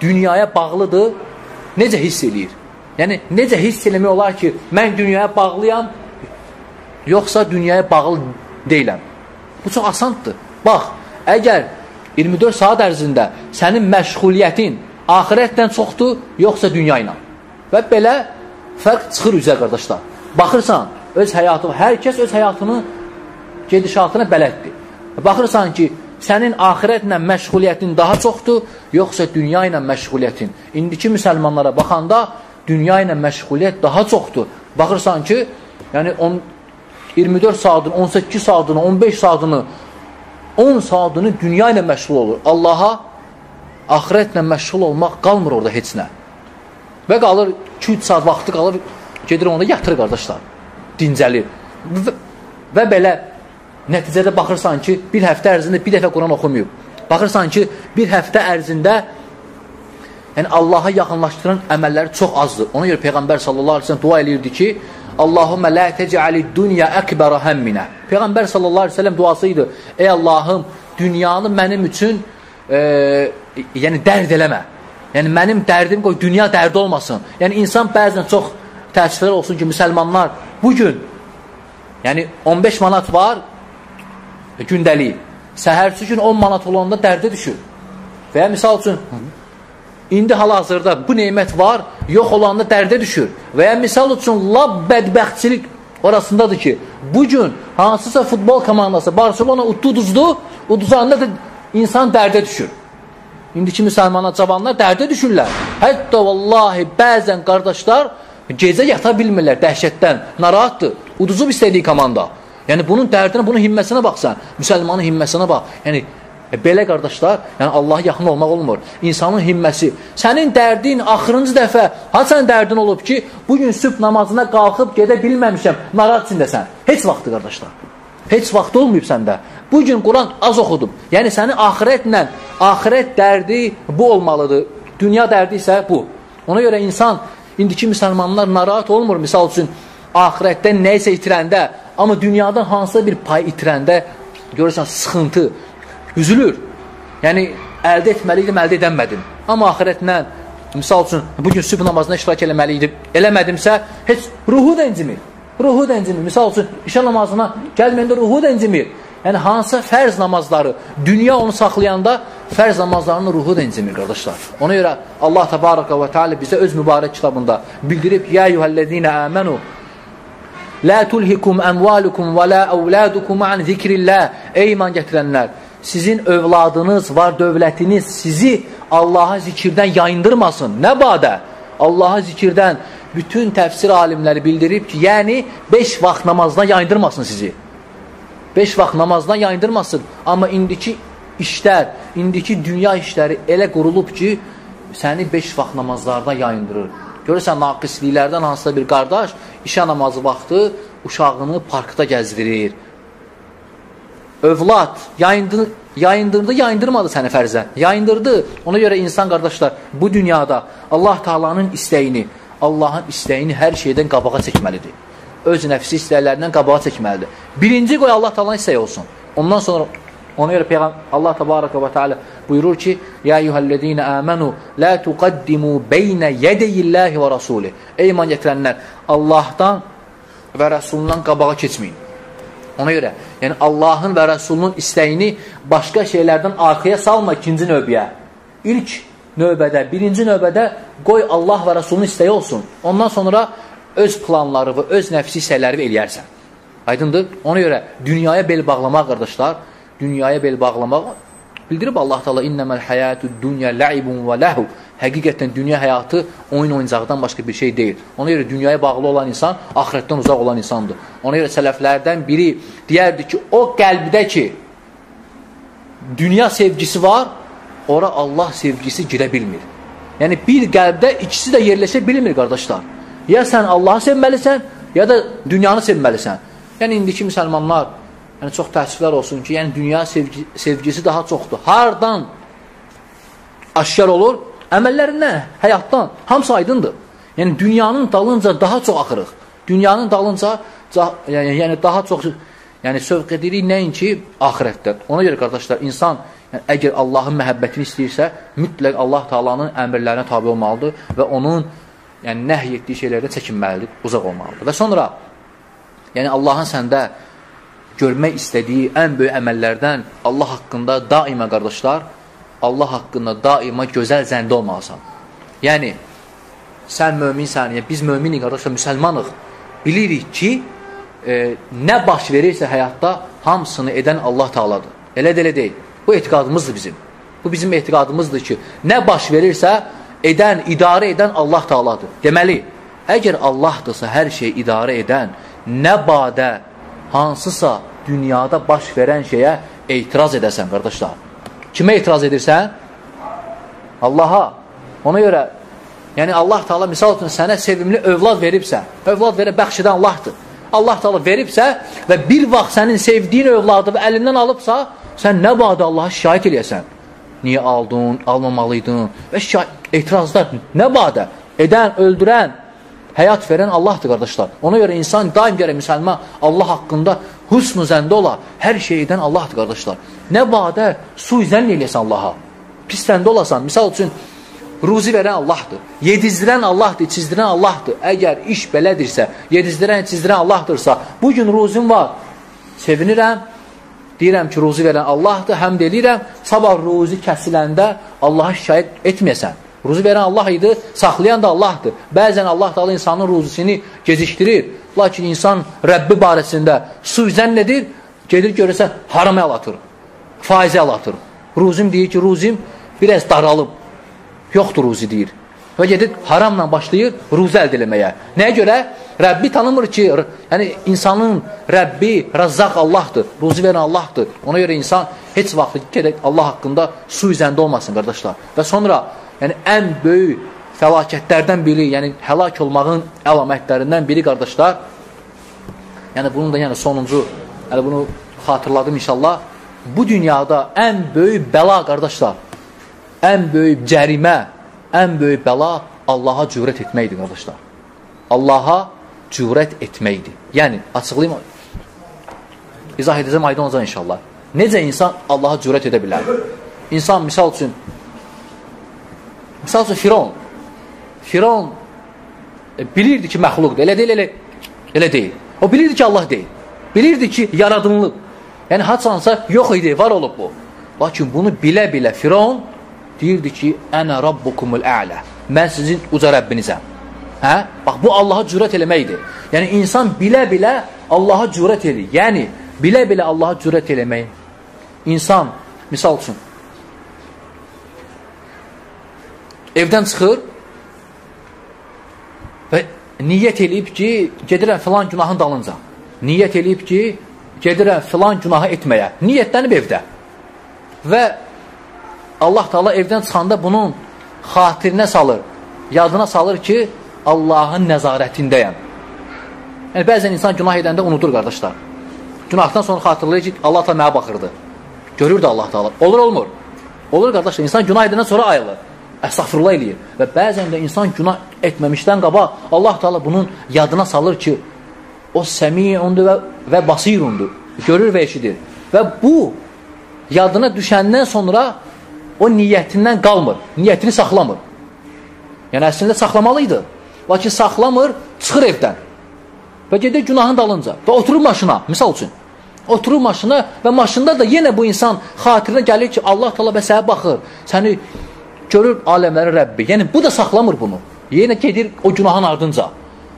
dünyaya bağlıdır, necə hiss eləyir? Yəni necə hiss eləmək olar ki, mən dünyaya bağlıyam, yoxsa dünyaya bağlı deyiləm? Bu çox asandır. Bax, əgər 24 saat ərzində sənin məşğuliyyətin axirətlə çoxdur, yoxsa dünya ilə. Və belə fərq çıxır üzə qardaşlar. Baxırsan, öz həyatı, hər kəs öz həyatını gedişatına bələddir. Baxırsan ki, sənin axirətlə məşğuliyyətin daha çoxdur, yoxsa dünya ilə məşğuliyyətin. İndiki müsəlmanlara baxanda dünya ilə məşğuliyyət daha çoxdur. Baxırsan ki, yəni on, 24 saatını, 18 saatını, 15 saatını 10 saatını dünya ilə məşğul olur. Allaha axirətlə məşğul olmaq qalmır orada heç nə. Və qalır 2-3 saat vaxtı qalır, gedir onda yatır qardaşlar. Dincəlir. Və, və belə nəticədə baxırsan ki, bir həftə ərzində bir dəfə Quran oxumayıb. Baxırsan ki, bir həftə ərzində yəni Allaha yaxınlaşdıran əməlləri çox azdır. Ona görə Peyğəmbər sallallahu əleyhi və səlləm dua eləyirdi ki, Allahumma la tec'alid dunya ekbara hammina. Peyğəmbər sallallahu əleyhi və səlləm duası idi. Ey Allahım, dünyanı mənim üçün e, yəni dərd eləmə. Yəni mənim dərdim qoy dünya dərdi olmasın. Yəni insan bəzən çox təəssüflər olsun ki, müsəlmanlar bu gün yəni 15 manat var gündəlik. Səhərsi gün 10 manat olanda dərdə düşür. Və ya misal üçün İndi hal-hazırda bu nemət var, yox olanda dərdə düşür. Və ya misal üçün, lab bədbəxtçilik orasındadır ki, bugün hansısa futbol komandası Barcelona uduzdu, uduzanda da insan dərdə düşür. İndiki müsəlmanlar, cavanlar dərdə düşürlər. Hətta vallahi bəzən qardaşlar gecə yata bilmirlər dəhşətdən, narahatdır. Uduzub istədiyi komanda. Yəni bunun dərdinə, bunun himməsinə baxsan, müsəlmanın himməsinə bax. Yəni E, belə qardaşlar, yəni Allaha yaxın olmaq olmur. İnsanın himməsi. Sənin dərdin axırıncı dəfə haçan dərdin olub ki, bugün sübh namazına qalxıb gedə bilməmişəm, narahat içindəsən. Heç vaxtı qardaşlar. Heç vaxt olmayıb səndə. Bugün Quran az oxudum. Yəni səni axirətlə, axirət dərdi bu olmalıdır. Dünya dərdi isə bu. Ona görə insan, indiki müsəlmanlar narahat olmur. Misal üçün, axirətdən nə isə itirəndə, amma dünyadan hansısa bir pay itirəndə görürsən sıxıntı, üzülür. Yəni, əldə etməliydim, əldə edəmədim. Amma axirətlə, misal üçün, bugün sübh namazına iştirak eləməliydim, eləmədimsə, heç ruhu da incimir. Ruhu da incimir. Misal üçün, işə namazına gəlməyəndə ruhu da incimir. Yəni, hansısa fərz namazları, dünya onu saxlayanda fərz namazlarının ruhu da incimir, qardaşlar. Ona görə Allah təbarəqə və teala bizə öz mübarək kitabında bildirib, Yə yuhəllədinə əmənu Lə tulhikum əmvalukum və lə əvladukum an zikrillah Ey iman gətirənlər, sizin övladınız, var dövlətiniz sizi Allaha zikirdən yayındırmasın. Nə badə? Allaha zikirdən bütün təfsir alimləri bildirib ki, yəni 5 vaxt namazdan yayındırmasın sizi. 5 vaxt namazdan yayındırmasın. Amma indiki işlər, indiki dünya işləri elə qurulub ki, səni 5 vaxt namazlardan yayındırır. Görürsən, naqisliklərdən hansısa bir qardaş işə namazı vaxtı uşağını parkda gəzdirir övlad yayındı, yayındırdı, yayındırmadı səni fərzə. Yayındırdı. Ona görə insan qardaşlar bu dünyada Allah Taala'nın istəyini, Allahın istəyini hər şeydən qabağa çəkməlidir. Öz nəfsi istəklərindən qabağa çəkməlidir. Birinci qoy Allah Taala'nın istəyi olsun. Ondan sonra ona görə Peyğəmbər Allah Təbaraka və Teala buyurur ki: "Ya eyyuhellezina amanu la tuqaddimu beyne yedeyillahi və rasulih." Ey iman gətirənlər, Allahdan və Rəsulundan qabağa keçməyin. Ona görə, yəni Allahın və Rəsulunun istəyini başqa şeylərdən arxaya salma ikinci növbəyə. İlk növbədə, birinci növbədə qoy Allah və Rəsulunun istəyi olsun. Ondan sonra öz planları və öz nəfsi hissələri eləyərsən. Aydındır? Ona görə dünyaya bel bağlamaq, qardaşlar, dünyaya bel bağlamaq bildirib Allah Taala innəməl hayatud dunya la'ibun və lahu. Həqiqətən dünya həyatı oyun oyuncaqdan başqa bir şey deyil. Ona görə dünyaya bağlı olan insan axirətdən uzaq olan insandır. Ona görə sələflərdən biri deyərdi ki, o qəlbdə ki, dünya sevgisi var, ora Allah sevgisi girə bilmir. Yəni, bir qəlbdə ikisi də yerləşə bilmir, qardaşlar. Ya sən Allahı sevməlisən, ya da dünyanı sevməlisən. Yəni, indiki müsəlmanlar, yəni çox təəssüflər olsun ki, yəni dünya sevgi, sevgisi daha çoxdur. Hardan aşkar olur? Əməllərindən, həyatdan, hamısı aydındır. Yəni, dünyanın dalınca daha çox axırıq. Dünyanın dalınca, yəni, yəni daha çox yəni, sövq edirik nəinki axirətdən. Ona görə, qardaşlar, insan yəni, əgər Allahın məhəbbətini istəyirsə, mütləq Allah Taalanın əmrlərinə tabi olmalıdır və onun yəni, nəhy etdiyi şeylərdən çəkinməlidir, uzaq olmalıdır. Və sonra, yəni Allahın səndə görmək istədiyi ən böyük əməllərdən Allah haqqında daima, qardaşlar, Allah haqqında daima gözəl zəndə olmalısan. Yəni, sən möminsən, yəni biz möminik, qardaşlar, müsəlmanıq. Bilirik ki, e, nə baş verirsə həyatda hamısını edən Allah Taaladır. Elə də elə deyil. Bu etiqadımızdır bizim. Bu bizim etiqadımızdır ki, nə baş verirsə edən, idarə edən Allah Taaladır. Deməli, əgər Allahdırsa hər şeyi idarə edən, nə badə hansısa dünyada baş verən şeyə etiraz edəsən, qardaşlar. Kimə etiraz edirsən? Allaha. Ona görə, yəni Allah Taala misal üçün sənə sevimli övlad veribsə, övlad verə bəxş edən Allahdır. Allah Taala veribsə və bir vaxt sənin sevdiyin övladı və əlindən alıbsa, sən nə badə Allaha şikayət eləyəsən? Niyə aldın, almamalıydın və şikayət, etirazlar nə badə? Edən, öldürən, həyat verən Allahdır, qardaşlar. Ona görə insan daim gərək müsəlman Allah haqqında husnu zəndə ola, hər şeydən Allahdır, qardaşlar. Nə badə su zənn eləyəsən Allaha. Pis zəndə olasan, misal üçün, ruzi verən Allahdır. Yedizdirən Allahdır, içizdirən Allahdır. Əgər iş belədirsə, yedizdirən, içizdirən Allahdırsa, bugün ruzim var, sevinirəm, deyirəm ki, ruzi verən Allahdır, həmd eləyirəm, sabah ruzi kəsiləndə Allaha şikayət etməyəsən. Ruzi verən Allah idi, saxlayan da Allahdır. Bəzən Allah da insanın ruzisini gecikdirir. Lakin insan Rəbbi barəsində suizən nedir? Gedir görürsən, haram əl atır, faizə əl atır. Ruzim deyir ki, ruzim biraz daralıb, yoxdur ruzi deyir. Və gedir haramla başlayır ruzi əldə eləməyə. Nəyə görə? Rəbbi tanımır ki, yəni insanın Rəbbi, Rəzzaq Allahdır, ruzi verən Allahdır. Ona görə insan heç vaxt gedək Allah haqqında su üzəndə olmasın, qardaşlar. Və sonra yəni ən böyük fəlakətlərdən biri, yəni həlak olmağın əlamətlərindən biri qardaşlar. Yəni bunun da yəni sonuncu, yəni bunu xatırladım inşallah. Bu dünyada ən böyük bəla qardaşlar, ən böyük cərimə, ən böyük bəla Allaha cürət etməkdir qardaşlar. Allaha cürət etməkdir. Yəni açıqlayım. İzah edəcəm aydın olacaq inşallah. Necə insan Allaha cürət edə bilər? İnsan misal üçün Misal üçün, Firon. Firon e, bilirdi ki, məxluqdur. Elə deyil, elə, elə deyil. O bilirdi ki, Allah deyil. Bilirdi ki, yaradımlıq. Yəni, haçansa yox idi, var olub bu. Lakin bunu bilə-bilə Firon deyirdi ki, Ənə Rabbukumul ələ. Mən sizin uca Rəbbinizəm. Hə? Bax, bu Allaha cürət eləməkdir. Yəni, insan bilə-bilə Allaha cürət edir. Yəni, bilə-bilə Allaha cürət eləmək. İnsan, misal üçün, evdən çıxır və niyyət eləyib ki, gedirəm filan günahın dalınca. Niyyət eləyib ki, gedirəm filan günahı etməyə. Niyyətlənib evdə. Və Allah Taala evdən çıxanda bunun xatirinə salır, yadına salır ki, Allahın nəzarətindəyəm. Yəni, bəzən insan günah edəndə unudur, qardaşlar. Günahdan sonra xatırlayır ki, Allah ta mənə baxırdı. Görürdü Allah Taala. Olur, olmur. Olur, qardaşlar. İnsan günah edəndən sonra ayılır əstəğfurullah eləyir. Və bəzən də insan günah etməmişdən qabaq Allah Taala bunun yadına salır ki, o səmiundur və, və basirundur. Görür və eşidir. Və bu yadına düşəndən sonra o niyyətindən qalmır. Niyyətini saxlamır. Yəni əslində saxlamalı idi. Lakin saxlamır, çıxır evdən. Və gedir günahın dalınca və oturur maşına, misal üçün. Oturur maşına və maşında da yenə bu insan xatirinə gəlir ki, Allah təala bəsəyə baxır. Səni görür aləmlərin Rəbbi. Yəni, bu da saxlamır bunu. Yenə gedir o günahın ardınca.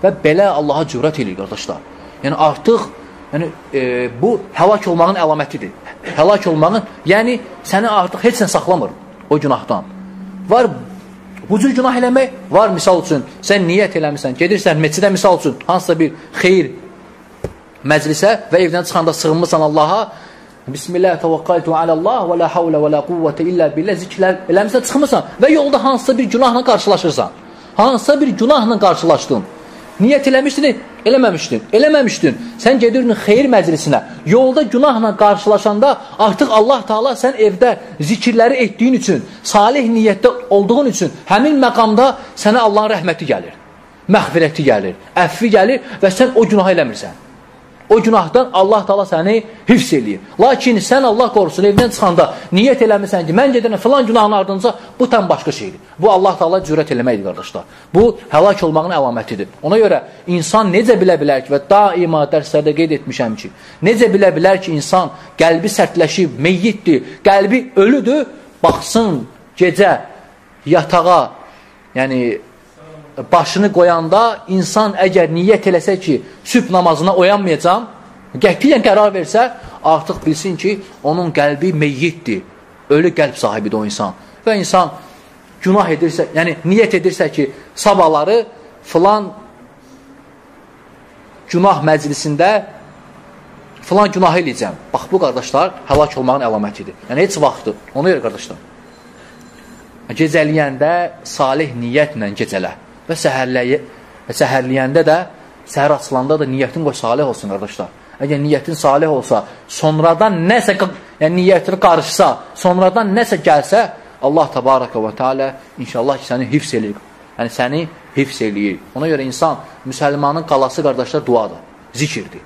Və belə Allaha cürət edir, qardaşlar. Yəni, artıq yəni, e, bu həlak olmağın əlamətidir. Həlak olmağın, yəni səni artıq heç nə saxlamır o günahdan. Var Bu cür günah eləmək var misal üçün. Sən niyyət eləmirsən, gedirsən məscidə misal üçün hansısa bir xeyir məclisə və evdən çıxanda sığınmısan Allaha. Bismillah təvəkkəltu alallah və la havlə və la quvvətə illə billah zikirlər eləmirsən çıxmısan və yolda hansısa bir günahla qarşılaşırsan. Hansısa bir günahla qarşılaşdın. Niyyət eləmişdin, eləməmişdin, eləməmişdin. Sən gedirdin xeyir məclisinə. Yolda günahla qarşılaşanda artıq Allah Taala sən evdə zikirləri etdiyin üçün, salih niyyətdə olduğun üçün həmin məqamda sənə Allahın rəhməti gəlir. Məğfirəti gəlir, əfvi gəlir və sən o günahı eləmirsən. O günahdan Allah Taala səni hifz eləyir. Lakin sən Allah qorusun evdən çıxanda niyyət eləmirsən ki, mən gedirəm filan günahın ardınca bu tam başqa şeydir. Bu Allah Taala cürət eləməkdir qardaşlar. Bu həlak olmağın əlamətidir. Ona görə insan necə bilə bilər ki və daima dərslərdə qeyd etmişəm ki, necə bilə bilər ki, insan qəlbi sərtləşib, meyyitdir, qəlbi ölüdür, baxsın gecə yatağa, yəni başını qoyanda insan əgər niyyət eləsə ki, sübh namazına oyanmayacam, qətiyyən qərar versə, artıq bilsin ki, onun qəlbi meyyiddir. Ölü qəlb sahibidir o insan. Və insan günah edirsə, yəni niyyət edirsə ki, sabahları filan günah məclisində filan günah eləyəcəm. Bax, bu qardaşlar həlak olmağın əlamətidir. Yəni, heç vaxtı. Ona görə qardaşlar. Gecəliyəndə salih niyyətlə gecələ və səhərləyə, səhərləyəndə də, səhər açılanda da niyyətin qoy salih olsun, qardaşlar. Əgər niyyətin salih olsa, sonradan nəsə, yəni niyyətini qarışsa, sonradan nəsə gəlsə, Allah tabaraka və teala inşallah ki, səni hifz eləyir. Yəni, səni hifz eləyir. Ona görə insan, müsəlmanın qalası, qardaşlar, duadır, zikirdir.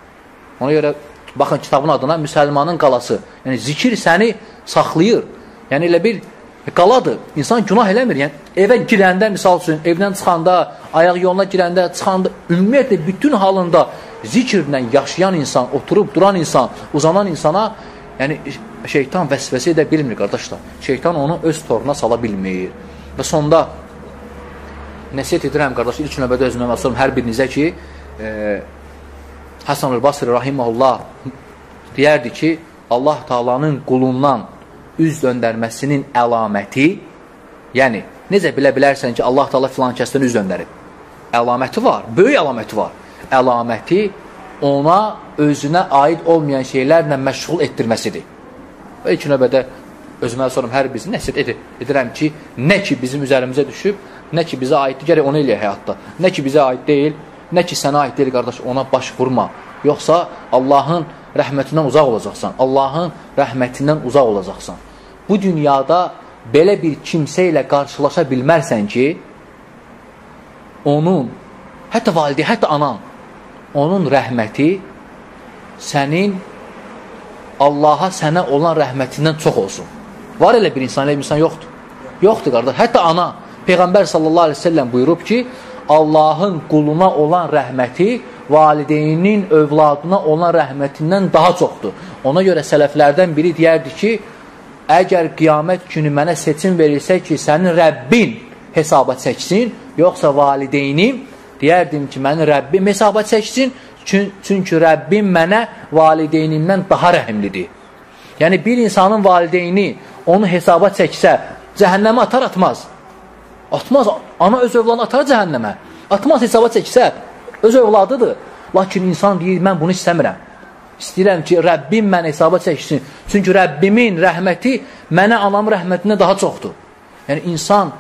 Ona görə, baxın, kitabın adına müsəlmanın qalası, yəni zikir səni saxlayır. Yəni, elə bir qaladır. İnsan günah eləmir. Yəni, evə girəndə, misal üçün, evdən çıxanda, ayaq yoluna girəndə, çıxanda, ümumiyyətlə, bütün halında zikirlə yaşayan insan, oturub duran insan, uzanan insana, yəni, şeytan vəsvəsə edə bilmir, qardaşlar. Şeytan onu öz toruna sala bilmir. Və sonda, nəsiyyət edirəm, qardaşlar, ilk növbədə özümə məsələm hər birinizə ki, e, Həsən el-Basri Rahiməhullah deyərdi ki, Allah Taalanın qulundan üz döndərməsinin əlaməti, yəni necə bilə bilərsən ki, Allah Taala filan kəsdən üz döndərib? Əlaməti var, böyük əlaməti var. Əlaməti ona özünə aid olmayan şeylərlə məşğul etdirməsidir. Və ilk növbədə özümə sorum hər bizi nəsiyyət edir, edirəm ki, nə ki bizim üzərimizə düşüb, nə ki bizə aiddir, gərək onu eləyək həyatda. Nə ki bizə aid deyil, nə ki sənə aid deyil, qardaş, ona baş vurma. Yoxsa Allahın rəhmətindən uzaq olacaqsan. Allahın rəhmətindən uzaq olacaqsan bu dünyada belə bir kimsə ilə qarşılaşa bilmərsən ki, onun, hətta validi, hətta anan, onun rəhməti sənin Allaha sənə olan rəhmətindən çox olsun. Var elə bir insan, elə bir insan yoxdur. Yoxdur, qardaş. Hətta ana, Peyğəmbər sallallahu aleyhi ve sellem buyurub ki, Allahın quluna olan rəhməti valideynin övladına olan rəhmətindən daha çoxdur. Ona görə sələflərdən biri deyərdi ki, əgər qiyamət günü mənə seçim verilsə ki, sənin Rəbbin hesaba çəksin, yoxsa valideynim, deyərdim ki, məni Rəbbim hesaba çəksin, çünki Rəbbim mənə valideynimdən daha rəhimlidir. Yəni, bir insanın valideyni onu hesaba çəksə, cəhənnəmə atar, atmaz. Atmaz, ana öz övladını atar cəhənnəmə. Atmaz hesaba çəksə, öz övladıdır. Lakin insan deyir, mən bunu istəmirəm. İstəyirəm ki, Rəbbim mənə hesaba çəksin. Çünki Rəbbimin rəhməti mənə anam rəhmətinə daha çoxdur. Yəni, insan,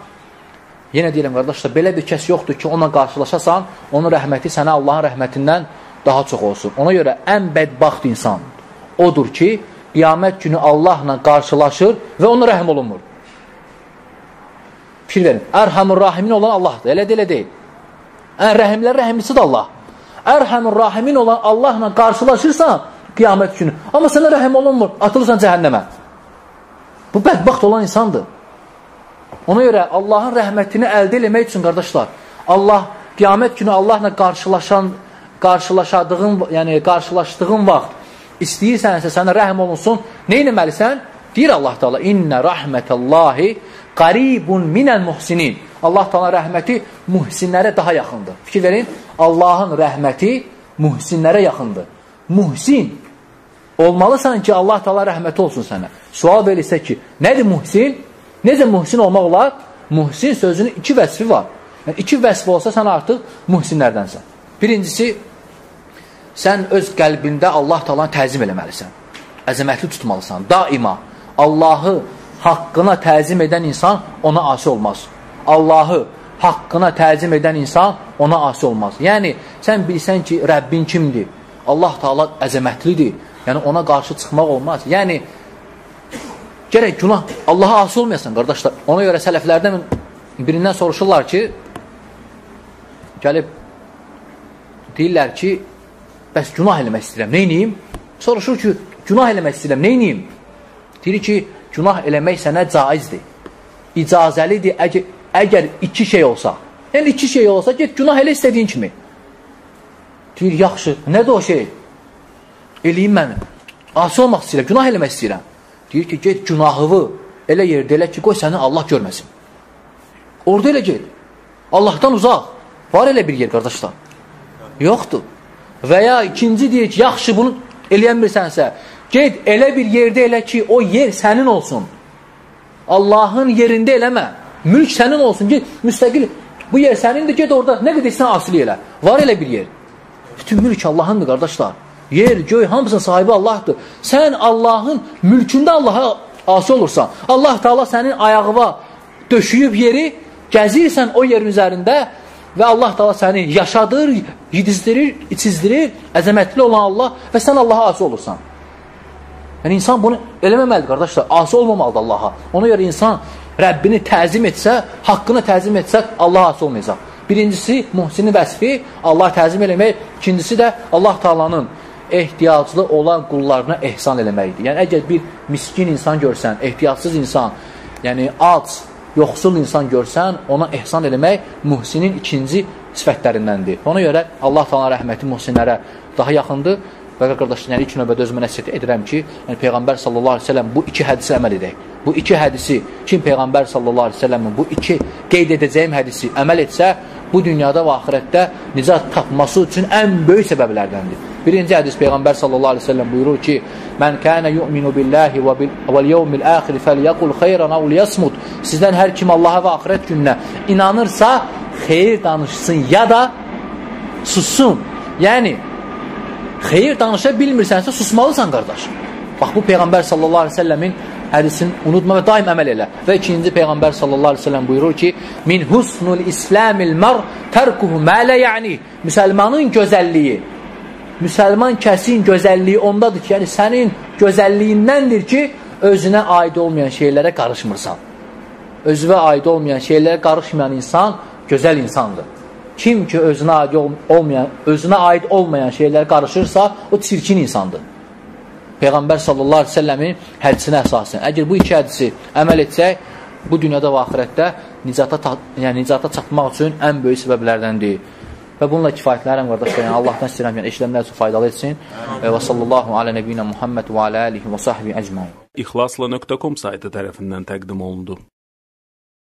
yenə deyirəm, qardaşlar, belə bir kəs yoxdur ki, ona qarşılaşasan, onun rəhməti sənə Allahın rəhmətindən daha çox olsun. Ona görə ən bədbaxt insan odur ki, qiyamət günü Allahla qarşılaşır və ona rəhm olunmur. Fikir verin, Ərhamur Rahimin olan Allahdır, elə deyil, elə deyil. Ən rəhimlər rəhimlisi də Allah. Ərhəmin rahimin olan Allahla qarşılaşırsan qiyamət günü. Amma sənə rəhim olunmur, atılırsan cəhənnəmə. Bu bədbaxt olan insandır. Ona görə Allahın rəhmətini əldə eləmək üçün, qardaşlar, Allah qiyamət günü Allahla qarşılaşan, qarşılaşadığın, yəni qarşılaşdığın vaxt istəyirsənsə sənə rəhm olunsun, nə etməlisən? Deyir Allah Taala: "İnne rahmetallahi qaribun minəl muhsinin." Allah Taala rəhməti muhsinlərə daha yaxındır. Fikir verin, Allahın rəhməti muhsinlərə yaxındır. Muhsin olmalısan ki, Allah Taala rəhməti olsun sənə. Sual verilsə ki, nədir muhsin? Necə muhsin olmaq olar? muhsin sözünün iki vəsfi var. Yəni, iki vəsf olsa sən artıq muhsinlərdənsən. Birincisi, sən öz qəlbində Allah talanı təzim eləməlisən. Əzəmətli tutmalısan. Daima Allahı haqqına təzim edən insan ona asi olmaz. Allahı haqqına təzim edən insan ona asi olmaz. Yəni, sən bilsən ki, Rəbbin kimdir? Allah Taala əzəmətlidir. Yəni, ona qarşı çıxmaq olmaz. Yəni, gərək günah Allaha asi olmayasan, qardaşlar. Ona görə sələflərdən birindən soruşurlar ki, gəlib deyirlər ki, bəs günah eləmək istəyirəm, neyniyim? Soruşur ki, günah eləmək istəyirəm, neyniyim? Deyir ki, günah eləmək sənə caizdir. İcazəlidir əgər, əgər iki şey olsa. Yəni, iki şey olsa, get günah elə istədiyin kimi. Deyir, yaxşı, nədir o şey? Eləyim mən. Asi olmaq istəyirəm, günah eləmək istəyirəm. Deyir ki, get günahıvı elə yerdə elə ki, qoy səni Allah görməsin. Orada elə get. Allahdan uzaq. Var elə bir yer, qardaşlar. Yoxdur. Və ya ikinci deyir ki, yaxşı bunu eləyən birsənsə, get elə bir yerdə elə ki, o yer sənin olsun. Allahın yerində eləmə. Mülk sənin olsun. Get, müstəqil. Bu yer sənindir, get orada. Nə qədər sən asili elə. Var elə bir yer. Bütün mülk Allahındır, qardaşlar. Yer, göy, hamısının sahibi Allahdır. Sən Allahın mülkündə Allaha asi olursan. Allah Taala sənin ayağına döşüyüb yeri, gəzirsən o yerin üzərində və Allah Taala səni yaşadır, yedizdirir, içizdirir, əzəmətli olan Allah və sən Allaha asi olursan. Yəni insan bunu eləməməlidir, qardaşlar. Asi olmamalıdır Allaha. Ona görə insan Rəbbini təzim etsə, haqqını təzim etsə, Allah asi olmayacaq. Birincisi, muhsinin vəsfi Allah təzim eləmək. İkincisi də Allah Taalanın ehtiyaclı olan qullarına ehsan eləməkdir. Yəni, əgər bir miskin insan görsən, ehtiyacsız insan, yəni ac, yoxsul insan görsən, ona ehsan eləmək muhsinin ikinci sifətlərindəndir. Ona görə Allah Taala rəhməti muhsinlərə daha yaxındır. Və qardaşlar, yəni ilk növbədə özümə nəsihət edirəm ki, yəni Peyğəmbər sallallahu əleyhi və səlləm bu iki hədisə əməl edək. Bu iki hədisi kim Peyğəmbər sallallahu əleyhi və səlləmin bu iki qeyd edəcəyim hədisi əməl etsə, bu dünyada və axirətdə nicat tapması üçün ən böyük səbəblərdəndir. Birinci hədis Peyğəmbər sallallahu əleyhi və səlləm buyurur ki: "Mən kana yu'minu billahi və bil vəl yevmil axir felyaqul xeyran aw liyasmut." Sizdən hər kim Allaha və axirət gününə inanırsa, xeyir danışsın ya da sussun. Yəni xeyir danışa bilmirsənsə susmalısan qardaş. Bax bu Peyğəmbər sallallahu əleyhi və səlləmin hədisini unutma və daim əməl elə. Və ikinci Peyğəmbər sallallahu əleyhi və səlləm buyurur ki: "Min husnul islamil mar tərkuhu ma la yani." Müsəlmanın gözəlliyi müsəlman kəsin gözəlliyi ondadır ki, yəni sənin gözəlliyindəndir ki, özünə aid olmayan şeylərə qarışmırsan. Özünə aid olmayan şeylərə qarışmayan insan gözəl insandır. Kim ki özünə aid olmayan, özünə aid olmayan şeylərə qarışırsa, o çirkin insandır. Peyğəmbər sallallahu əleyhi və səlləmin hədisinə əsasən. Əgər bu iki hədisi əməl etsək, bu dünyada və axirətdə nicata, yəni nicata çatmaq üçün ən böyük səbəblərdəndir. Və bununla kifayətlənirəm qardaşlar. Yəni Allahdan istəyirəm, yəni eşidənlər üçün faydalı etsin. Və sallallahu alə nəbiyinə Muhammed və alə alihi və sahbi əcmain. İxlasla.com saytı tərəfindən təqdim olundu.